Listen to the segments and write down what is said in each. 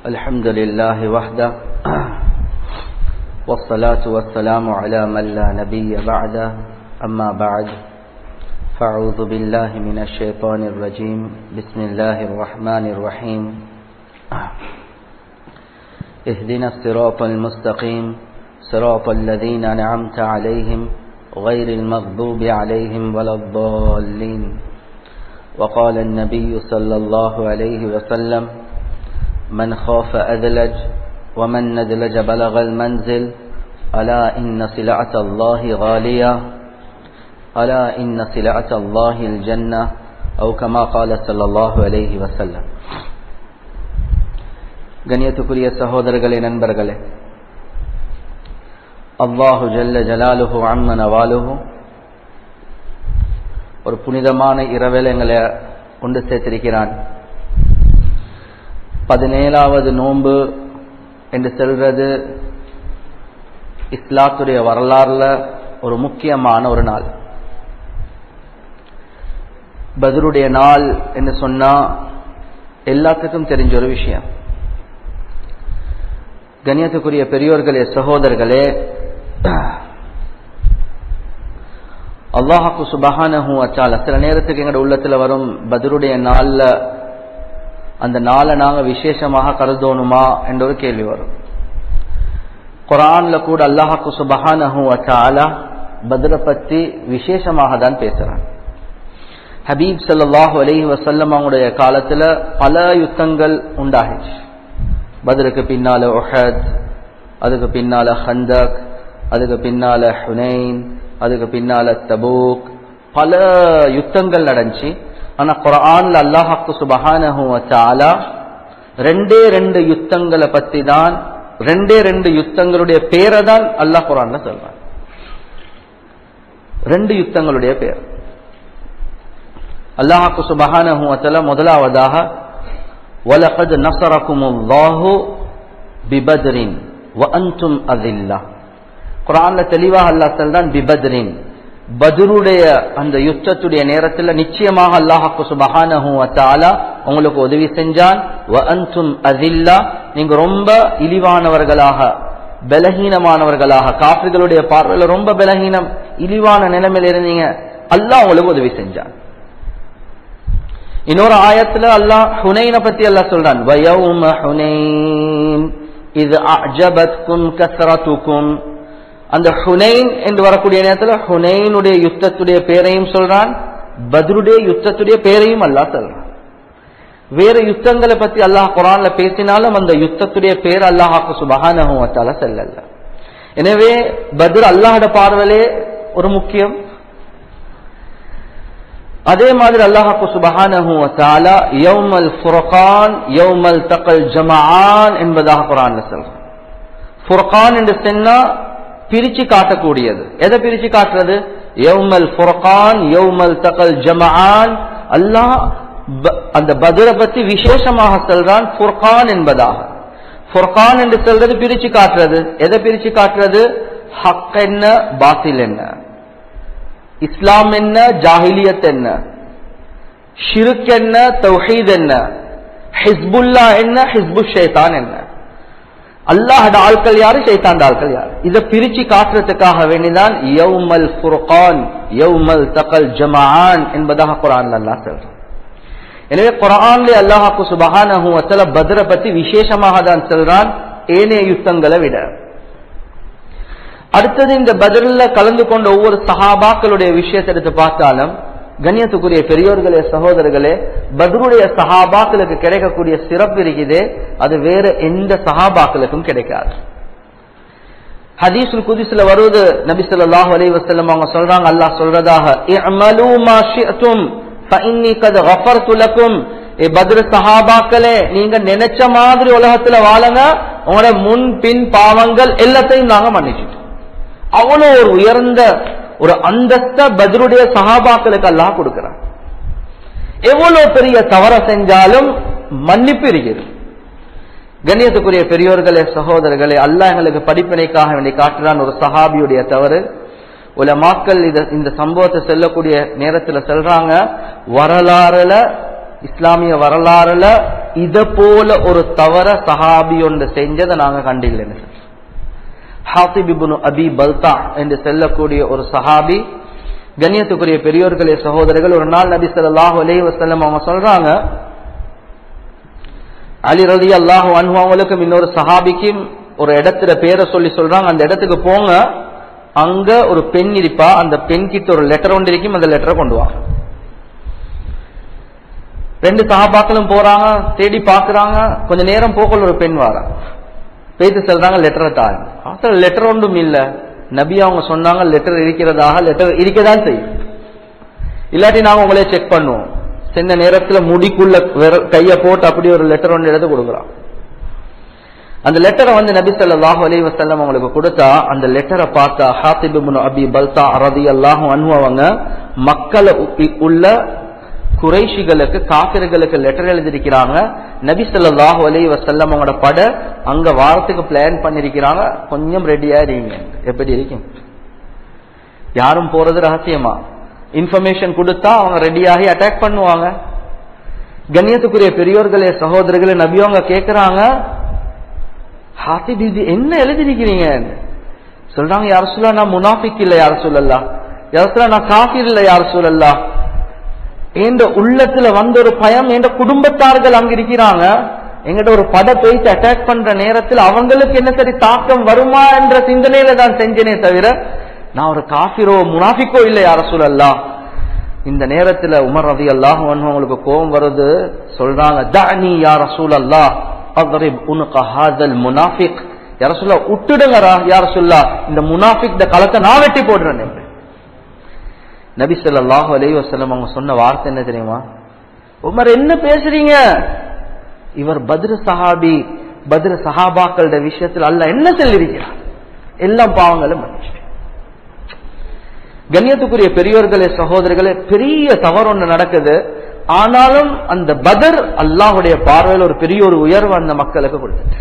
الحمد لله وحده. والصلاة والسلام على من لا نبي بعده. أما بعد فأعوذ بالله من الشيطان الرجيم. بسم الله الرحمن الرحيم. اهدنا الصراط المستقيم. صراط الذين أنعمت عليهم غير المغضوب عليهم ولا الضالين. وقال النبي صلى الله عليه وسلم من خاف أذلج ومن ندلج بلغ المنزل ألا إن سلعة الله غالية ألا إن سلعة الله الجنة أو كما قال صلى الله عليه وسلم கண்ணியத்துக்குரிய சகோதரர்களே நண்பர்களே அல்லாஹு ஜல்ல ஜலாலுஹு அம்ம நவாலுஹு ஒரு புனிதமான இரவில் எங்களை கொண்டு சேர்த்திருக்கிறான் பதினேழாவது நோன்பு என்று சொல்றது இஸ்லாத்துடைய வரலாறுல ஒரு முக்கியமான ஒரு நாள். பதிலுடைய நாள் என்று சொன்னா எல்லாத்துக்கும் தெரிஞ்ச ஒரு விஷயம். கணியத்துக்குரிய பெரியோர்களே சகோதரர்களே அல்லாஹாக்கு சுபஹானஹூ அச்சால சில நேரத்துக்கு எங்களோட உள்ளத்துல வரும் பதிலுடைய நாள்ல அந்த நாளை நாங்கள் விசேஷமாக கருதோணுமா என்ற ஒரு கேள்வி வரும். குரான்ல கூட அல்லாஹாக்கு சுபஹானஹூ அச்சாலா பத்ரை பற்றி விசேஷமாக தான் பேசுறான் ஹபீப் சல்லாஹு அலஹி வசல்லம் அவங்களுடைய காலத்தில் பல யுத்தங்கள் உண்டாகிச்சு. பத்ருக்கு பின்னால ஒஹத் அதுக்கு பின்னால ஹந்தக் அதுக்கு பின்னால ஹுனைன் அதுக்கு பின்னால தபூக் பல யுத்தங்கள் நடந்துச்சு. ஆனா குரான்ல அல்லாஹாக்கு சுபஹானஹு வச்சாலா ரெண்டே ரெண்டு யுத்தங்களை பத்தி தான் ரெண்டே ரெண்டு யுத்தங்களுடைய பேரை தான் அல்லாஹ் குரான்ல சொல்றான் ரெண்டு யுத்தங்களுடைய பேர் அல்லாஹாக்கு சுபஹானஹு வச்சாலா முதலாவதாக وَلَقَدْ نَصَرَكُمُ اللَّهُ بِبَدْرٍ وَأَنْتُمْ أَذِلَّةٌ குரான்ல தெளிவாக அல்லாஹ் சொல்றான் பிபத்ரின் பதிலுடைய அந்த யுத்தத்துடைய நேரத்தில் நிச்சயமாக அல்லாஹாக்கு சுபஹானஹு அத்தாலா உங்களுக்கு உதவி செஞ்சான். வஅன்தும் அதில்லா நீங்க ரொம்ப இழிவானவர்களாக பலகீனமானவர்களாக காப்பிகளுடைய பார்வையில் ரொம்ப பலகீனம் இழிவான நிலைமையில இருந்தீங்க. அல்லாஹ் உங்களுக்கு உதவி செஞ்சான். இன்னொரு ஆயத்துல அல்லாஹ் ஹுனைனை பத்தி அல்லாஹ் சொல்றான். இது அஜபத்கும் கசரத்துக்கும் அந்த ஹுனைன் என்று வரக்கூடிய நேரத்தில் ஹுனைனுடைய யுத்தத்துடைய பேரையும் சொல்றான் பத்ருடைய யுத்தத்துடைய பேரையும் அல்லா சொல்றான். வேற யுத்தங்களை பத்தி அல்லாஹ் குரான்ல பேசினாலும் அந்த யுத்தத்துடைய பேர் அல்லாஹாக்கு சுபகானகத்தால செல்லல எனவே பத்ர் அல்லாஹோட பார்வலே ஒரு முக்கியம். அதே மாதிரி அல்லாஹாக்கு சுபஹானஹு வத்தாலா யௌமல் ஃபுரகான் யௌமல் தக்கல் ஜமான் என்பதாக குரான்ல சொல்றான். ஃபுர்கான் என்று சொன்னா பிரிச்சு காட்டக்கூடியது. எதை பிரிச்சு காட்டுறது? யௌமல் ஃபுர்கான் யௌமல் தகல் ஜமான் அல்லாஹ் அந்த பதிரை பத்தி விசேஷமாக சொல்றான் ஃபுர்கான் என்பதாக. ஃபுர்கான் என்று சொல்றது பிரிச்சு காட்டுறது. எதை பிரிச்சு காட்டுறது? ஹக் என்ன? பாசில் என்ன? இஸ்லாம் என்ன? ஜாஹிலியத் என்ன? ஷிருக் என்ன? தௌஹீத் என்ன? ஹிஸ்புல்லா என்ன? ஹிஸ்பு ஷேதான் என்ன? அல்லாஹட ஆட்கள் யாரு? சைத்தாண்ட ஆட்கள் யாரு? இதை பிரிச்சு காட்டுறதுக்காக வேண்டிதான் யௌமல் ஃபுர்கான் யௌமல் தகல் ஜமான் என்பதாக குரான் அல்லா சொல்றான். எனவே குரான்ல அல்லாஹாக்கு சுபஹானஹு வத்தல பத்ர பத்தி விசேஷமாக தான் சொல்றான். ஏனைய யுத்தங்களை விட. அடுத்தது இந்த பதில கலந்து கொண்ட ஒவ்வொரு சஹாபாக்களுடைய விஷயத்தை எடுத்து பார்த்தாலும் கண்ணியத்துக்குரிய பெரியோர்களே சகோதரர்களே பத்ருடைய சஹாபாக்களுக்கு கிடைக்கக்கூடிய சிறப்பு இருக்குதே. அது வேற எந்த சஹாபாக்களுக்கும் கிடைக்காது. ஹதீசுல் குதிசுல வருவது நபி சொல்லாஹு அலி வசல்லம் அவங்க சொல்றாங்க அல்லாஹ் சொல்றதாக பத்ர சஹாபாக்களே நீங்க நினைச்ச மாதிரி உலகத்துல வாழுங்க உங்களோட முன் பின் பாவங்கள் எல்லாத்தையும் நாங்க மன்னிச்சுட்டோம். அவ்வளவு ஒரு உயர்ந்த ஒரு அந்தஸ்த பதிலுடைய சகாபாக்களுக்கு அல்லாஹ் கொடுக்கிறான். எவ்வளவு பெரிய தவற செஞ்சாலும் மன்னிப்பு இருக்கிறது. கண்ணியத்துக்குரிய பெரியோர்களே சகோதரர்களே அல்லாஹ் எங்களுக்கு படிப்பினைக்காக வேண்டி காட்டுறான் ஒரு சஹாபியுடைய தவறு. உல மாக்கள் இந்த சம்பவத்தை செல்லக்கூடிய நேரத்தில் செல்றாங்க வரலாறுல இஸ்லாமிய வரலாறுல இத போல ஒரு தவற சஹாபி ஒன்று செஞ்சதை நாங்க கண்டில்லைன்னு ஹாசிபிபுனு அபி பல்தா என்று செல்லக்கூடிய ஒரு சஹாபி கண்ணியத்துக்குரிய பெரியோர்களே சகோதரர்கள் ஒரு நாள் நபி சொல்லாஹு அலி வசல்லம் அவங்க சொல்றாங்க அலி ரதி அன்பு அவங்களுக்கும் இன்னொரு சஹாபிக்கும் ஒரு இடத்துல பேரை சொல்லி சொல்றாங்க. அந்த இடத்துக்கு போங்க. அங்க ஒரு பெண் இருப்பா. அந்த பெண் கிட்ட ஒரு லெட்டர் ஒன்று இருக்கும். அந்த லெட்டரை கொண்டு வாங்க ரெண்டு சகாபாக்களும் போறாங்க. தேடி பாக்குறாங்க கொஞ்ச நேரம் போக்கல ஒரு பெண் வாரா பேத்து செல்றாங்க லெட்டரை தாங்க லெட்டர் ஒன்றும் இல்லை. நபி அவங்க சொன்னாங்க லெட்டர் இருக்கிறதாக லெட்டர் இருக்கதான் செய்யும். இல்லாட்டி நாங்கள் உங்களே செக் பண்ணுவோம். சின்ன நேரத்தில் முடிக்குள்ள கையை போட்டு அப்படி ஒரு லெட்டர் ஒன்று எடுத்து கொடுக்குறான் அந்த லெட்டரை வந்து நபி சொல்லாஹு அலி வசல்லம் அவங்களுக்கு கொடுத்தா அந்த லெட்டரை பார்த்தா ஹாத்திபு அபி பல்தா ரலியல்லாஹு அன்ஹு அவங்க மக்களை உள்ள குறைஷிகளுக்கு காபிர்களுக்கு லெட்டர் எழுதியிருக்கிறாங்க. நபி சொல்லாஹு அலி வசல்லம் அவங்களோட பட அங்க வாரத்துக்கு பிளான் பண்ணிருக்கிறாங்க கொஞ்சம் ரெடியா இருங்க. எப்படி இருக்கீங்க யாரும் போறது ரகசியமா? இன்ஃபர்மேஷன் கொடுத்தா அவங்க ரெடியாகி அட்டாக் பண்ணுவாங்க. கண்ணியத்துக்குரிய பெரியோர்களே சகோதரர்களே நபியவங்க கேட்கிறாங்க கேக்குறாங்க. ஹாத்திப் என்ன எழுதிருக்கிறீங்க சொல்றாங்க யார் சொல்லா நான் முனாஃபிக் இல்லை யார் சொல்லலா யார் சொல்லா நான் காஃபிர் இல்லை யார் சொல்லலா என்ற உள்ளத்துல வந்த ஒரு பயம் என்ற குடும்பத்தார்கள் அங்க இருக்கிறாங்க எங்கிட்ட ஒரு பட பேசி அட்டாக் பண்ற நேரத்தில் அவங்களுக்கு என்ன சரி தாக்கம் வருமா என்ற சிந்தனையில தான் செஞ்சனே தவிர நான் ஒரு காஃபிரோ முனாஃபிக்கோ இல்லை யார சொல்லலாம் இந்த நேரத்துல உமர் ரவி அல்லாஹ் அவங்களுக்கு கோபம் வருது. சொல்றாங்க தனி யார் ரசூல் முனாஃபிக். யார சொல்ல விட்டுடுங்கடா யார இந்த முனாஃபிக் இந்த களத்தை நான் வெட்டி போடுறேன் நபி சொல்லாஹு அலி வசலம் அவங்க சொன்ன வார்த்தை என்ன தெரியுமா? உமர் என்ன பேசுறீங்க? இவர் பத்ர சஹாபி பத்ர சஹாபாக்களோட விஷயத்தில் அல்ல என்ன சொல்லியிருக்கிறார்? எல்லாம் பாவங்களும் கண்ணியத்துக்குரிய பெரியோர்களே சகோதரர்களே பெரிய தவறு ஒன்று நடக்குது. ஆனாலும் அந்த பதர் அல்லாஹுடைய பார்வையில் ஒரு பெரிய ஒரு உயர்வு அந்த மக்களுக்கு கொடுத்துட்டு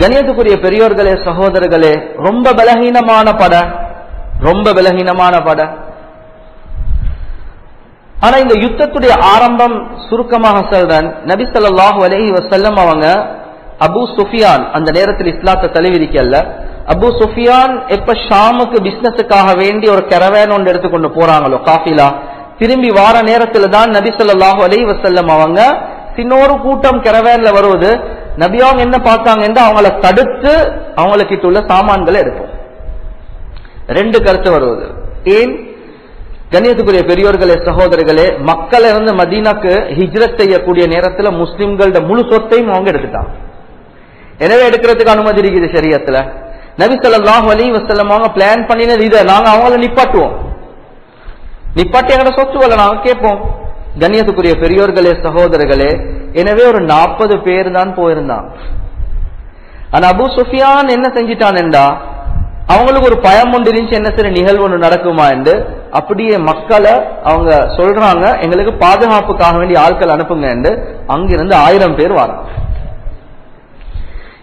கண்ணியத்துக்குரிய பெரியோர்களே சகோதரர்களே ரொம்ப பலகீனமான படம். ரொம்ப விலகினமான பட. ஆனா இந்த யுத்தத்துடைய ஆரம்பம் சுருக்கமாக சொல்றேன். நபி ஸல்லல்லாஹு அலஹி வசல்லம் அவங்க அபு சுஃபியான் அந்த நேரத்தில் இஸ்லாத்தை தழுவிரிக்கல்ல. அபு சுஃபியான் எப்ப ஷாமுக்கு பிசினஸுக்காக வேண்டி ஒரு கரவேன் ஒன்று எடுத்துக்கொண்டு போறாங்களோ காஃபிலா திரும்பி வார நேரத்துல தான் நபி சொல்லாஹு அலைஹி வசல்லம் அவங்க சின்னொரு கூட்டம் கரவேன்ல வருவது. நபி என்ன பார்த்தாங்க அவங்கள தடுத்து அவங்களுக்கு உள்ள சாமான்களை எடுப்போம். ரெண்டு கருத்து வருவது. ஏன் கண்ணியத்துக்குரிய பெரியோர்களே சகோதரர்களே மக்களை வந்து மதீனாக்கு ஹிஜ்ரத் செய்யக்கூடிய நேரத்துல முஸ்லிம்களோட முழு சொத்தையும் அவங்க எடுத்துட்டாங்க. எனவே எடுக்கிறதுக்கு அனுமதி இருக்குது சரியத்துல நபி ஸல்லல்லாஹு அலைஹி அவங்க பிளான் பண்ணினது இதை. நாங்க அவங்கள நிப்பாட்டுவோம். நிப்பாட்டி எங்கட சொத்துக்களை நாங்க கேட்போம். கண்ணியத்துக்குரிய பெரியோர்களே சகோதரர்களே எனவே ஒரு நாற்பது பேர் தான் போயிருந்தான். ஆனா அபு சுஃபியான் என்ன செஞ்சிட்டான்டா அவங்களுக்கு ஒரு பயம் ஒன்று இருந்துச்சு என்ன சரி நிகழ்வு ஒன்று நடக்குமா என்று. அப்படியே மக்களை அவங்க சொல்றாங்க எங்களுக்கு பாதுகாப்புக்காக வேண்டிய ஆட்கள் அனுப்புங்க என்று. அங்கிருந்து ஆயிரம் பேர் வராங்க.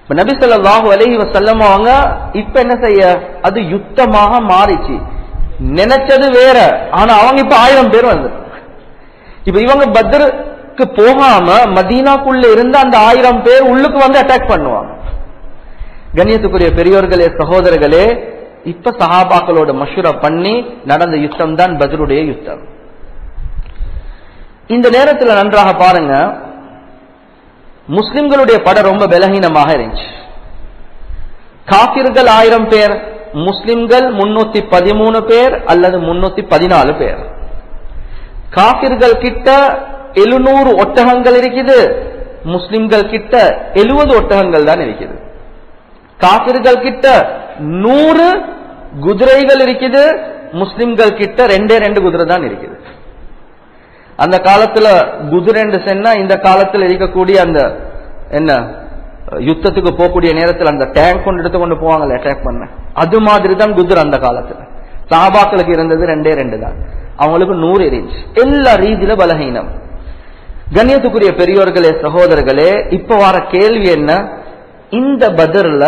இப்ப நபி ஸல்லல்லாஹு அலைஹி வஸல்லம் அவங்க இப்ப என்ன செய்ய? அது யுத்தமாக மாறிச்சு. நினைச்சது வேற ஆனா அவங்க இப்ப ஆயிரம் பேர் வந்து. இப்ப இவங்க பத்ருக்கு போகாம மதீனாக்குள்ள இருந்து அந்த ஆயிரம் பேர் உள்ளுக்கு வந்து அட்டாக் பண்ணுவாங்க. கண்ணியத்துக்குரிய பெரியோர்களே சகோதரர்களே இப்ப சஹாபாக்களோட மஷூரா பண்ணி நடந்த யுத்தம் தான் பத்ருடைய யுத்தம். இந்த நேரத்தில் நன்றாக பாருங்க முஸ்லிம்களுடைய படம் ரொம்ப பலகீனமாக இருந்துச்சு. காபிர்கள் ஆயிரம் பேர் முஸ்லிம்கள் முன்னூத்தி பதிமூணு பேர் அல்லது முன்னூத்தி பதினாலு பேர். காபிர்கள் கிட்ட எழுநூறு ஒட்டகங்கள் இருக்குது முஸ்லிம்கள் கிட்ட எழுபது ஒட்டகங்கள் தான் இருக்குது. காபிர்கள் கிட்ட நூறு குதிரைகள் இருக்குது முஸ்லிம்கள் கிட்ட ரெண்டே ரெண்டு குதிரை தான் இருக்குது. அந்த காலத்துல குதிரைன்னு சொன்னா இந்த காலத்துல இருக்கக்கூடிய அந்த என்ன யுத்தத்துக்கு போகக்கூடிய நேரத்தில் அந்த டேங்க் கொண்டு எடுத்து கொண்டு போவாங்கல்ல அட்டாக் பண்ண. அது மாதிரி தான் குதிரை அந்த காலத்துல. சாபாக்களுக்கு இருந்தது ரெண்டே ரெண்டு தான். அவங்களுக்கு நூறு எரிஞ்சு எல்லா ரீதியில பலகீனம். கண்ணியத்துக்குரிய பெரியோர்களே சகோதரர்களே இப்ப வர கேள்வி என்ன? இந்த பதர்ல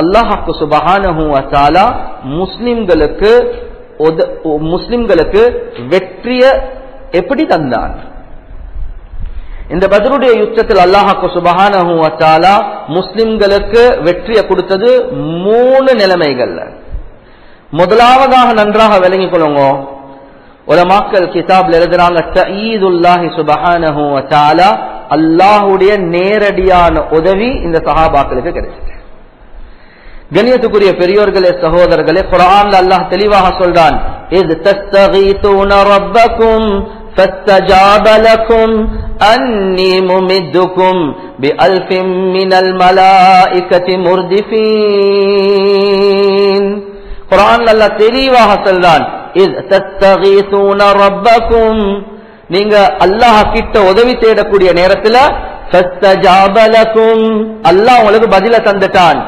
அல்லாஹாக்கு சுபஹானஹு முஸ்லிம்களுக்கு முஸ்லிம்களுக்கு வெற்றிய எப்படி தந்தான்? இந்த பதிலுடைய யுத்தத்தில் அல்லாஹாக்கு சுபஹானஹு முஸ்லிம்களுக்கு வெற்றியை கொடுத்தது மூணு நிலைமைகள்ல. முதலாவதாக நன்றாக விளங்கிக் கொள்ளுங்க. உலமாக்கள் கிதாப்ல எழுதுறாங்க தஈதுல்லாஹி சுபஹானஹு வ தஆலா அல்லாஹ்வுடைய நேரடியான உதவி இந்த சஹாபாக்களுக்கு கிடைச்சது கண்ணியத்துக்குரிய பெரியோர்களே சகோதரர்களே குர்ஆன்ல அல்லாஹ் தெளிவாக சொல்றான் இத் தஸ்தகீதுன ரப்பக்கும் فاستجاب لكم أني ممدكم بألف من الملائكة مردفين قرآن الله தெளிவாக சொல்றான் இத் தஸ்தகீதுன ரப்பக்கும் நீங்க அல்லாஹ் கிட்ட உதவி தேடக்கூடிய நேரத்துல அல்லாஹ் உங்களுக்கு பதில தந்துட்டான்.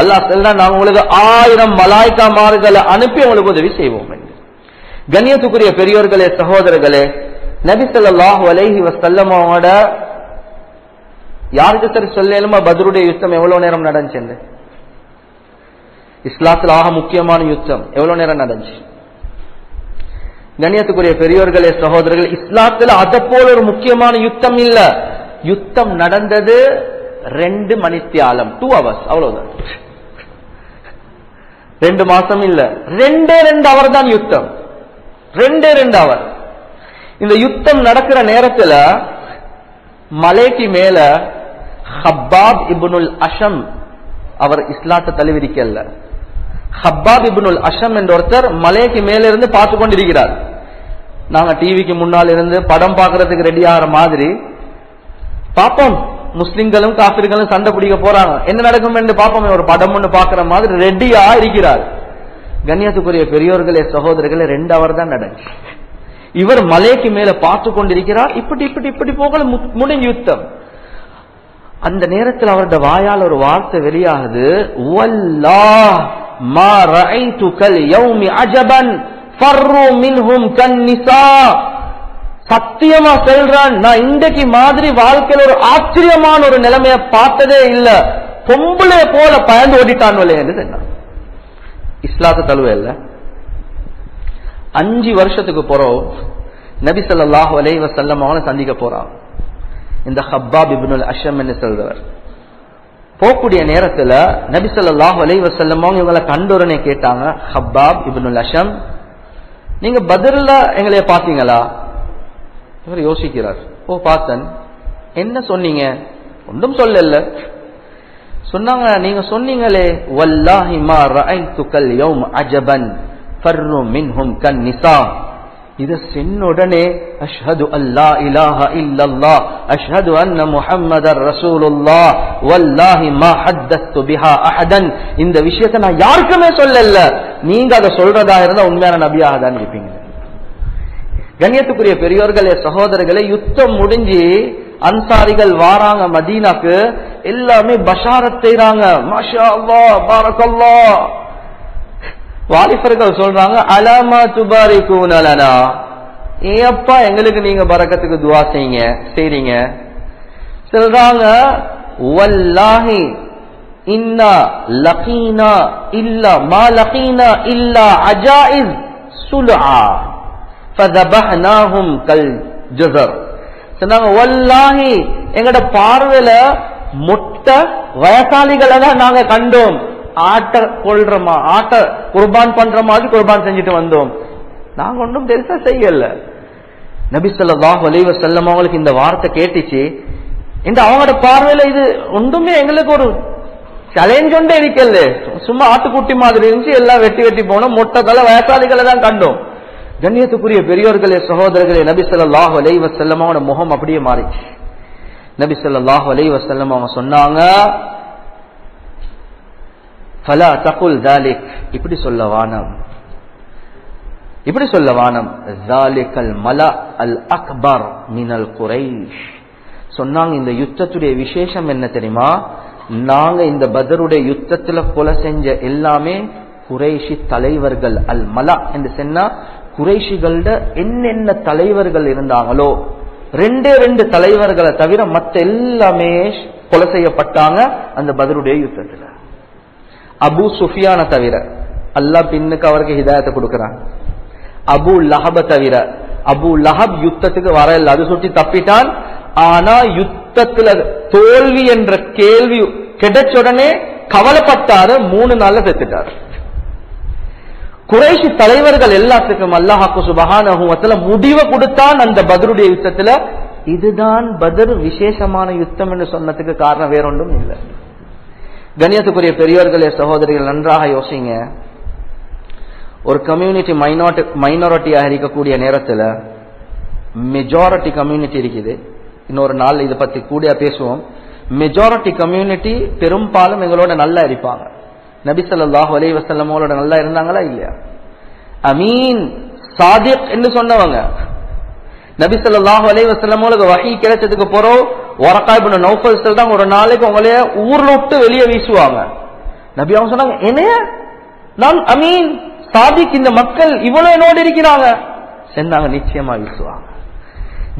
அல்லாஹ் சொல்றான் நாங்க உங்களுக்கு ஆயிரம் மலாய்க்காமார்களை அனுப்பி உங்களுக்கு உதவி செய்வோம். கண்ணியத்துக்குரிய பெரியோர்களே சகோதரர்களே நபிசல்லாஹ் வலைஹி வசல்லமோட யாருக்கு சரி சொல்லலுமா பத்ருடைய யுத்தம் எவ்வளவு நேரம் நடந்துச்சு இஸ்லாத்துல ஆக முக்கியமான யுத்தம். எவ்வளவு நேரம் நடந்துச்சு? கண்ணியத்துக்குரிய பெரியோர்களே சகோதரர்கள் இஸ்லாத்துல அதை போல ஒரு முக்கியமான யுத்தம் இல்ல. யுத்தம் நடந்தது ரெண்டு மணித்தியாலம் டூ ஹவர்ஸ் அவ்வளவுதான். ரெண்டு மாசம் இல்ல. ரெண்டே ரெண்டு அவர் தான் யுத்தம். ரெண்டே ரெண்டு அவர் இந்த யுத்தம் நடக்கிற நேரத்துல மலைக்கு மேல ஹப்பாப் இபுனுல் அஷம் அவர் இஸ்லாத்தை தழுவிரிக்கல ஹப்பாப் இப்னுல் அஷம் என்ற ஒருத்தர் மலைக்கு மேலிருந்து பார்த்து கொண்டிருக்கிறார். நாங்க டிவிக்கு முன்னால் இருந்து படம் பார்க்கறதுக்கு ரெடி ஆகிற மாதிரி. பார்ப்போம். முஸ்லிம்களும் காபிர்களும் சண்டை பிடிக்க போறாங்க. என்ன நடக்கும் என்று பார்ப்போம். ஒரு படம் ஒன்று பார்க்கிற மாதிரி ரெடியா இருக்கிறார். கண்ணியத்துக்குரிய பெரியோர்களே சகோதரர்களே ரெண்டு அவர் தான் நடந்துச்சு இவர் மலைக்கு மேல பார்த்து கொண்டிருக்கிறார். இப்படி இப்படி இப்படி போகல. முடிஞ்சு யுத்தம். அந்த நேரத்தில் அவருடைய வாயால் ஒரு வார்த்தை வெளியாகுது. மா ரஐதுகல் யௌமி அஜபன் ஃபர்ரு மின்ஹும் கன்னிசா. சத்தியமா சொல்றான் நான் இன்றைக்கு மாதிரி வாழ்க்கையில ஒரு ஆச்சரியமான ஒரு நிலைமையை பார்த்ததே இல்ல. பொம்பளை போல பயந்து ஓடிட்டான் என்ன? இஸ்லாத்த தழுவ இல்ல. அஞ்சு வருஷத்துக்கு போறோம் நபி ஸல்லல்லாஹு அலைஹி வஸல்லம் அவனை சந்திக்க போறான். இந்த ஹப்பாப் இப்னுல் அஷம் என்று சொல்றவர். போகக்கூடிய நேரத்துல நபிசல்லாஹ் ஸல்லல்லாஹு அலைஹி அவங்க இவங்களை கண்டுடனே கேட்டாங்க ஹப்பாப் இப்னுல் அஷம் நீங்க பதில்ல எங்களைய பாத்தீங்களா இவர் யோசிக்கிறார் ஓ பார்த்தன். என்ன சொன்னீங்க? ஒன்றும் சொல்லல. சொன்னாங்க நீங்க சொன்னீங்களே வல்லாஹிமா ரஐதுகல் யௌம் அஜபன் ஃபர்ரு மின்ஹும் கன் நிசா இதை சென்னுடனே அஷ்ஹது அல்லா இலாஹ இல்லல்லா அஷ்ஹது அன்ன முஹம்மதர் ரசூலுல்லாஹ் வல்லாஹி மா ஹத்தத்து பிஹா அஹதன். இந்த விஷயத்தை நான் யாருக்குமே சொல்லல. நீங்க அதை சொல்றதா இருந்தா உண்மையான நபியாக தான் இருப்பீங்க. கண்ணியத்துக்குரிய பெரியோர்களே சகோதரர்களே யுத்தம் முடிஞ்சு அன்சாரிகள் வாராங்க மதீனாக்கு எல்லாமே பஷாரத் செய்றாங்க. மாஷா அல்லா பாரக்கல்லாஹ் வாலிபர்கள் சொல்றாங்க அலாமா துபாரி கூனலனா ஏப்பா எங்களுக்கு நீங்க பரக்கத்துக்கு துவா செய்யுங்க செய்றீங்க. சொல்றாங்க வல்லாஹி இன்னா லகீனா இல்லா மா லகீனா இல்லா அஜாயிஸ் சுல்ஆ ஃபதபஹ்னாஹும் கல் ஜஸர் சொன்னாங்க வல்லாஹி எங்கட பார்வையில மொட்டை வயசாளிகளை தான் நாங்க கண்டோம். ஆட்ட கொள்றமா? ஆட்ட குர்பான் பண்ற மாதிரி குர்பான் செஞ்சுட்டு வந்தோம். நாங்க ஒன்றும் பெருசா செய்யல. நபிசல்லாஹ் ஸல்லல்லாஹு செல்லம் அவங்களுக்கு இந்த வார்த்தை கேட்டுச்சு. இந்த அவங்களோட பார்வையில இது ஒன்றுமே எங்களுக்கு ஒரு சேலஞ்ச் ஒன்றே இருக்கல சும்மா ஆட்டுக்குட்டி மாதிரி இருந்துச்சு எல்லாம் வெட்டி வெட்டி போனோம். மொட்டை தலை வயசாளிகளை தான் கண்டோம். கண்ணியத்துக்குரிய பெரியோர்களே சகோதரர்களே நபி ஸல்லல்லாஹு அலைஹி வஸல்லம் முகம் அப்படியே மாறிச்சு. நபி ஸல்லல்லாஹு அலைஹி வஸல்லம் அவங்க சொன்னாங்க ஃபலா தகுல் தாலிக். இப்படி சொல்ல வானம். இப்படி சொல்ல வானம். தாலிகல் மலா அல் அக்பர் மினல் குரைஷ். சொன்னாங்க இந்த யுத்தத்துடைய விசேஷம் என்ன தெரியுமா? நாங்க இந்த பதருடைய யுத்தத்துல கொலை செஞ்ச எல்லாமே குறைஷி தலைவர்கள் அல் மலா என்று சொன்னா குறைஷிகள்ட என்னென்ன தலைவர்கள் இருந்தாங்களோ ரெண்டே ரெண்டு தலைவர்களை தவிர மற்ற எல்லாமே கொலை செய்யப்பட்டாங்க அந்த பதருடைய யுத்தத்துல. அபு சுஃபியான தவிர அல்லாஹ் பின்னுக்கு அவருக்கு ஹிதாயத்தை கொடுக்கிறான். அபு லஹப தவிர அபு லஹப் யுத்தத்துக்கு வரல அது சுட்டி தப்பிட்டான். ஆனா யுத்தத்துல தோல்வி என்ற கேள்வி கிடைச்ச உடனே கவலைப்பட்டாரு மூணு நாள்ல செத்துட்டார். குறைஷி தலைவர்கள் எல்லாத்துக்கும் அல்லாஹாக்கு சுபகான முடிவை கொடுத்தான் அந்த பதருடைய யுத்தத்துல. இதுதான் பதர் விசேஷமான யுத்தம் என்று சொன்னதுக்கு காரணம் வேறொன்றும் இல்லை. கணியத்துக்குரிய பெரியோர்களே சகோதரிகள் நன்றாக யோசிங்க. ஒரு கம்யூனிட்டி மைனாரிட்டி மைனாரிட்டியாக இருக்கக்கூடிய நேரத்தில் மெஜாரிட்டி கம்யூனிட்டி இருக்குது. இன்னொரு நாள் இதை பற்றி கூட பேசுவோம். மெஜாரிட்டி கம்யூனிட்டி பெரும்பாலும் எங்களோட நல்லா இருப்பாங்க. நபி அலி வசல்லமோட நல்லா இருந்தாங்களா இல்லையா? அமீன் சாதிக் என்று சொன்னவங்க. நபி அலி வசல்லமோளுக்கு வகை கிடைச்சதுக்கு பிறகு வரக்கா இப்னு நௌஃபல் தான் ஒரு நாளைக்கு உங்களைய ஊர்ல விட்டு வெளியே வீசுவாங்க. நபி அவங்க சொன்னாங்க என்னைய நான் அமீன் சாதிக் இந்த மக்கள் இவ்வளவு என்னோடு இருக்கிறாங்க. சென்றாங்க நிச்சயமா வீசுவாங்க.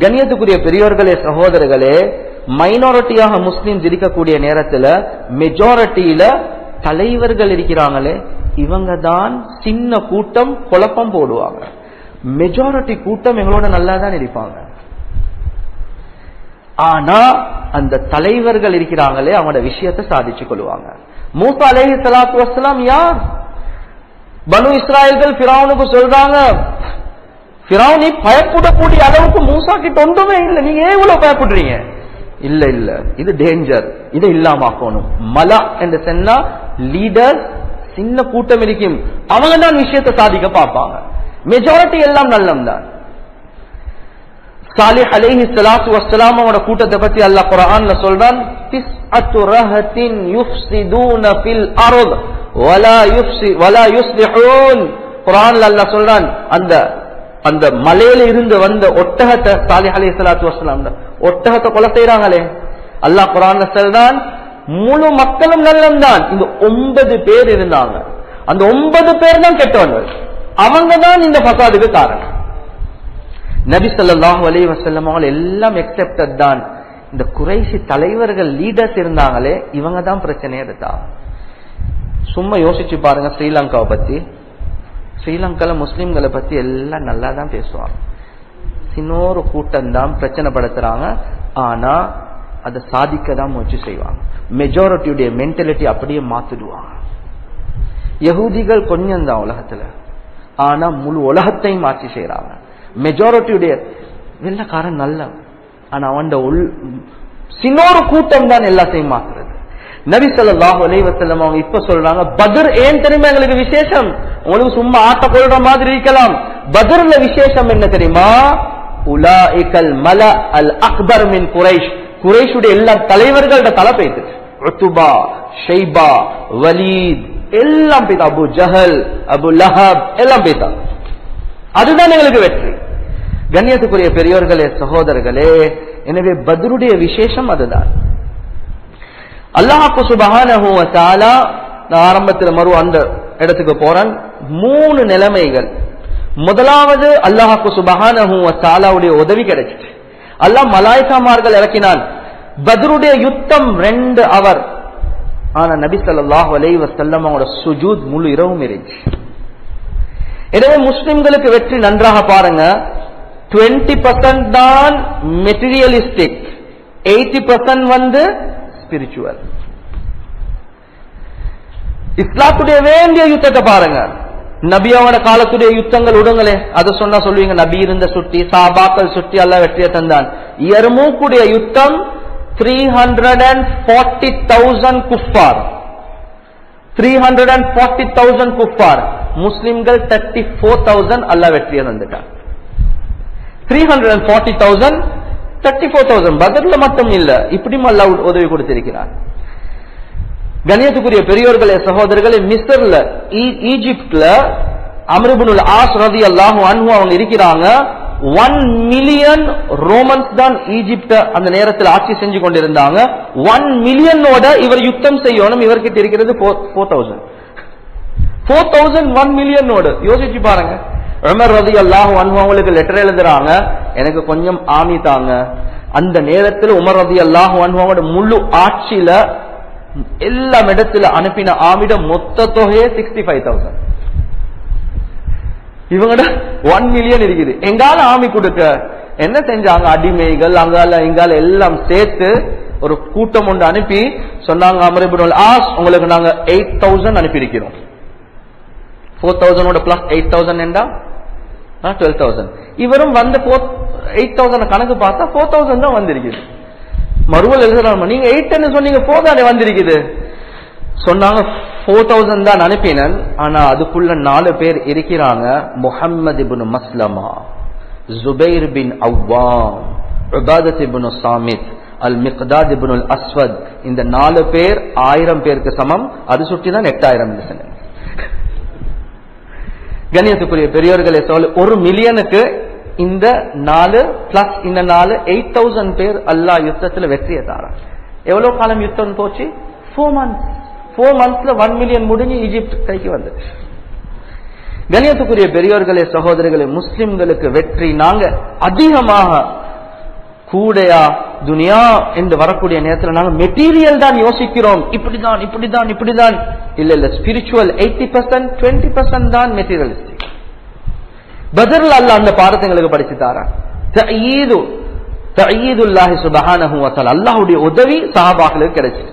கண்ணியத்துக்குரிய பெரியோர்களே சகோதரர்களே மைனாரிட்டியாக முஸ்லீம் இருக்கக்கூடிய நேரத்துல மெஜாரிட்டியில தலைவர்கள் இருக்கிறாங்களே இவங்க தான் சின்ன கூட்டம் குழப்பம் போடுவாங்க. மெஜாரிட்டி கூட்டம் எங்களோட நல்லா தான் இருப்பாங்க. ஆனா அந்த தலைவர்கள் இருக்கிறாங்களே அவங்களோட விஷயத்தை சாதிச்சு கொள்வாங்க. மூசா அலைஹி சலாத்து வசலாம் யார்? பனு இஸ்ராயல்கள் பிராவுனுக்கு சொல்றாங்க ஃபிரௌன் நீ பயப்படக்கூடிய அளவுக்கு மூசா கிட்ட ஒன்றுமே இல்லை. நீங்க ஏன் இவ்வளவு பயப்படுறீங்க? இல்ல இல்ல. இது டேஞ்சர் இதை இல்லாமக்கணும். மலா என்று சொன்னா லீடர் சின்ன கூட்டம் இருக்கும். அவங்க தான் விஷயத்தை சாதிக்க பார்ப்பாங்க. மெஜாரிட்டி எல்லாம் நல்லம் தான் சாலிஹ் அலைஹி ஸலாத்து வஸ்ஸலாம் அவரோட கூட்டத்தை பத்தி அல்லாஹ் குர்ஆன்ல சொல்றான் திஸ்அத்து ரஹத்தின் யுஃப்ஸிதூன ஃபில் சலாத்து வலா யுஃப்ஸி வலா யுஸ்லிஹூன். குரான்ல அல்லாஹ் சொல்றான் அந்த அந்த மலையில இருந்து வந்த ஒட்டகத்தை சாலிஹ் அலி சலாத்து வசலாம் ஒட்டகத்தை கொலை செய்யறாங்களே அல்லாஹ் குரான்ல சொல்றான் முழு மக்களும் நல்லம்தான் இந்த ஒன்பது பேர் இருந்தாங்க. அந்த ஒன்பது பேர் தான் கெட்டவங்க அவங்க தான் இந்த பசாதுக்கு காரணம். நபி சொல்லாஹு அலி வஸல்லம் எல்லாம் எக்ஸப்டட் தான். இந்த குறைசி தலைவர்கள் லீடர்ஸ் இருந்தாங்களே இவங்க தான் பிரச்சனை எடுத்தா. சும்மா யோசிச்சு பாருங்க ஸ்ரீலங்காவை பத்தி. ஸ்ரீலங்கால முஸ்லிம்களை பத்தி எல்லாம் நல்லா தான் பேசுவாங்க. இன்னொரு கூட்டம் தான் பிரச்சனை படுத்துறாங்க. ஆனா அதை சாதிக்க தான் முயற்சி செய்வாங்க. மெஜாரிட்டியுடைய மென்டாலிட்டி அப்படியே மாத்திடுவாங்க. யகூதிகள் கொஞ்சம் தான் உலகத்துல. ஆனா முழு உலகத்தையும் மாற்றி செய்யறாங்க மெஜாரிட்டியுடைய வெள்ளக்காரன் நல்ல ஆனா அவன் உள் சின்னொரு கூட்டம் தான் எல்லாத்தையும் மாத்துறது நபி அலைவசல்லம் அவங்க இப்ப சொல்றாங்க பதர் ஏன் தெரியுமா எங்களுக்கு விசேஷம்? உங்களுக்கு சும்மா ஆட்ட கொள்ற மாதிரி இருக்கலாம். பதர்ல விசேஷம் என்ன தெரியுமா? உலாஇகல் மல அல் அக்பர் மின் குரைஷ். குரைஷுடைய எல்லா தலைவர்களோட தலை போயிட்டு ஷெய்பா வலீத் எல்லாம் பேத்தா. அபு ஜஹல் அபு லஹப் எல்லாம் பேத்தா. அதுதான் எங்களுக்கு வெற்றி. கண்ணியத்துக்குரிய பெரியோர்களே சகோதரர்களே எனவே பத்ருடைய விசேஷம் அதுதான். அல்லாஹு சுபஹானஹு ஆரம்பத்தில் ஆரம்பத்துல மறு அந்த இடத்துக்கு போறான். மூணு நிலைமைகள். முதலாவது அல்லாஹாக்கு சுபஹானஹு உதவி கிடைச்சிச்சு. அல்லாஹ் மலாய்சாமார்கள் இறக்கினான். பத்ருடைய யுத்தம் ரெண்டு அவர். ஆனா நபி ஸல்லல்லாஹு அலைஹி அவங்களோட சுஜூத் முழு இரவும் இருந்துச்சு. எனவே முஸ்லிம்களுக்கு வெற்றி நன்றாக பாருங்க. 20% தான் மெட்டீரியலிஸ்டிக் 80% வந்து ஸ்பிரிச்சுவல் இஸ்லாத்துடைய வேண்டிய யுத்தத்தை பாருங்க. நபியோட காலத்துடைய யுத்தங்கள் விடுங்களே அதை சொன்னா சொல்லுவீங்க நபி இருந்த சுட்டி சாபாக்கள் சுட்டி எல்லாம் வெற்றியை தந்தான். எர்மூக்குடைய யுத்தம் three hundred and forty thousand குஃபார். Three hundred and forty thousand குஃபார். முஸ்லிம்கள் தேர்ட்டி ஃபோர் தௌசண்ட் அல்ல வெற்றியை தந்துட்டான். Three hundred and forty thousand thirty four thousand பதர்ல மட்டும் இல்ல இப்படியும் அல்லா உதவி கொடுத்திருக்கிறார் கணியத்துக்குரிய பெரியோர்களே சகோதரர்களே மிஸ்ர்ல ஈஜிப்ட்ல அமருபுனுல் ஆஸ் ரதி அல்லாஹு அன்ஹு அவங்க இருக்கிறாங்க. ஒன் மில்லியன் ரோமன்ஸ் தான் ஈஜிப்ட அந்த நேரத்தில் ஆட்சி செஞ்சு கொண்டிருந்தாங்க. ஒன் மில்லியனோட இவர் யுத்தம் செய்யணும் இவர்கிட்ட இருக்கிறது four thousand four thousand one மில்லியனோடு யோசிச்சு பாருங்க. உமர் ரதி அல்லாஹு அன்ஹு அவங்களுக்கு லெட்டர் எழுதுறாங்க. எனக்கு கொஞ்சம் ஆமி தாங்க. அந்த நேரத்தில் உமர் ரதி அல்லாஹு அன்ஹுவோட முழு ஆட்சியில எல்லா இடத்துல அனுப்பின ஆமிட மொத்த தொகையே சிக்ஸ்டி ஃபைவ் தௌசண்ட் இவங்கட ஒன் மில்லியன் இருக்குது. எங்கால ஆமி கொடுக்க? என்ன செஞ்சாங்க? அடிமைகள் அங்கால இங்கால எல்லாம் சேர்த்து ஒரு கூட்டம் ஒன்று அனுப்பி சொன்னாங்க அமரிபுரம் ஆஸ் உங்களுக்கு நாங்க எயிட் தௌசண்ட் அனுப்பியிருக்கிறோம். ஃபோர் தௌசண்டோட பிளஸ் எயிட் தௌசண்ட் என்றா? டுவெல் தௌசண்ட் இவரும் வந்து ஃபோர் எயிட் தௌசண்ட் கணக்கு பார்த்தா ஃபோர் தௌசண்ட் தான் வந்திருக்குது. மறுவல் எழுதுறாங்க நீங்க எயிட் சொன்னீங்க ஃபோர் தானே வந்திருக்குது. சொன்னாங்க ஃபோர் தௌசண்ட் தான் அனுப்பினன். ஆனா அதுக்குள்ள நாலு பேர் இருக்கிறாங்க Muhammad ibn Maslama Zubair bin Awwam Ubadah ibn Samit al Miqdad ibn al Aswad இந்த நாலு பேர் ஆயிரம் பேருக்கு சமம். அது சுற்றி தான் எட்டாயிரம் சொன்னேன். கணியத்துக்குரிய பெரியோர்களே சொல்ல ஒரு மில்லியனுக்கு இந்த நாலு பிளஸ் இந்த நாலு எயிட் தௌசண்ட் பேர் அல்லாஹ் யுத்தத்துல வெற்றியை தாரா எவ்வளவு காலம் யுத்தம் போச்சு? ஃபோர் மந்த்ஸ் ஃபோர் மந்த்ஸ்ல ஒன் மில்லியன் முடிஞ்சு ஈஜிப்ட் கைக்கு வந்தது கணியத்துக்குரிய பெரியோர்களே சகோதரர்களே முஸ்லிம்களுக்கு வெற்றி நாங்க அதிகமாக கூடையா துனியா என்று வரக்கூடிய நேரத்தில் நாங்க மெட்டீரியல் தான் யோசிக்கிறோம். இப்படிதான் இப்படிதான் இப்படிதான். இல்ல இல்ல spiritual eighty percent twenty percent தான் மெட்டீரியலிஸ்டிக் பதர்ல அல்ல அந்த பாடத்தை எங்களுக்கு படிச்சு தாரான். தஈது சுபஹானஹு வ தஆலா உதவி சஹாபாக்களுக்கு கிடைச்சு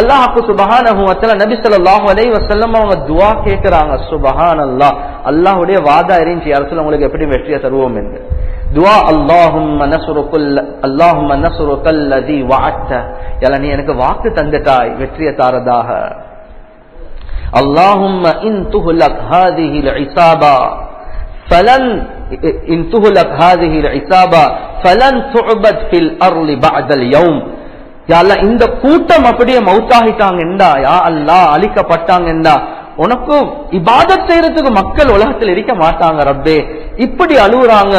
அல்லாஹாக்கு சுபஹானஹு வ நபி ஸல்லல்லாஹு அலைஹி வஸல்லம் அவங்க துஆ கேக்குறாங்க சுபஹானல்லாஹ் அல்லாஹ்வுடைய வாதா இருந்துச்சு அரசுல உங்களுக்கு எப்படி வெற்றியை தருவோம் என்று. துஆ அல்லாஹும்ம நஸ்ருக்குல் அல்லாஹும்ம நஸ்ருக்கல்லதி வஅத்த. யல நீ எனக்கு வாக்கு தந்துட்டாய் வெற்றியை தாரதாக. அல்லாஹும்ம இன் துஹ்லக் ஹாதிஹில் இஸாபா فلن إن تهلك هذه العصابة فلن تعبد في الأرض بعد اليوم யா அல்லாஹ் இந்த கூட்டம் அப்படியே மௌத்தாகிட்டாங்கண்டா யா அல்லாஹ் அழிக்கப்பட்டாங்கண்டா உனக்கு இபாதத் செய்யறதுக்கு மக்கள் உலகத்தில் இருக்க மாட்டாங்க ரப்பே இப்படி அழுகுறாங்க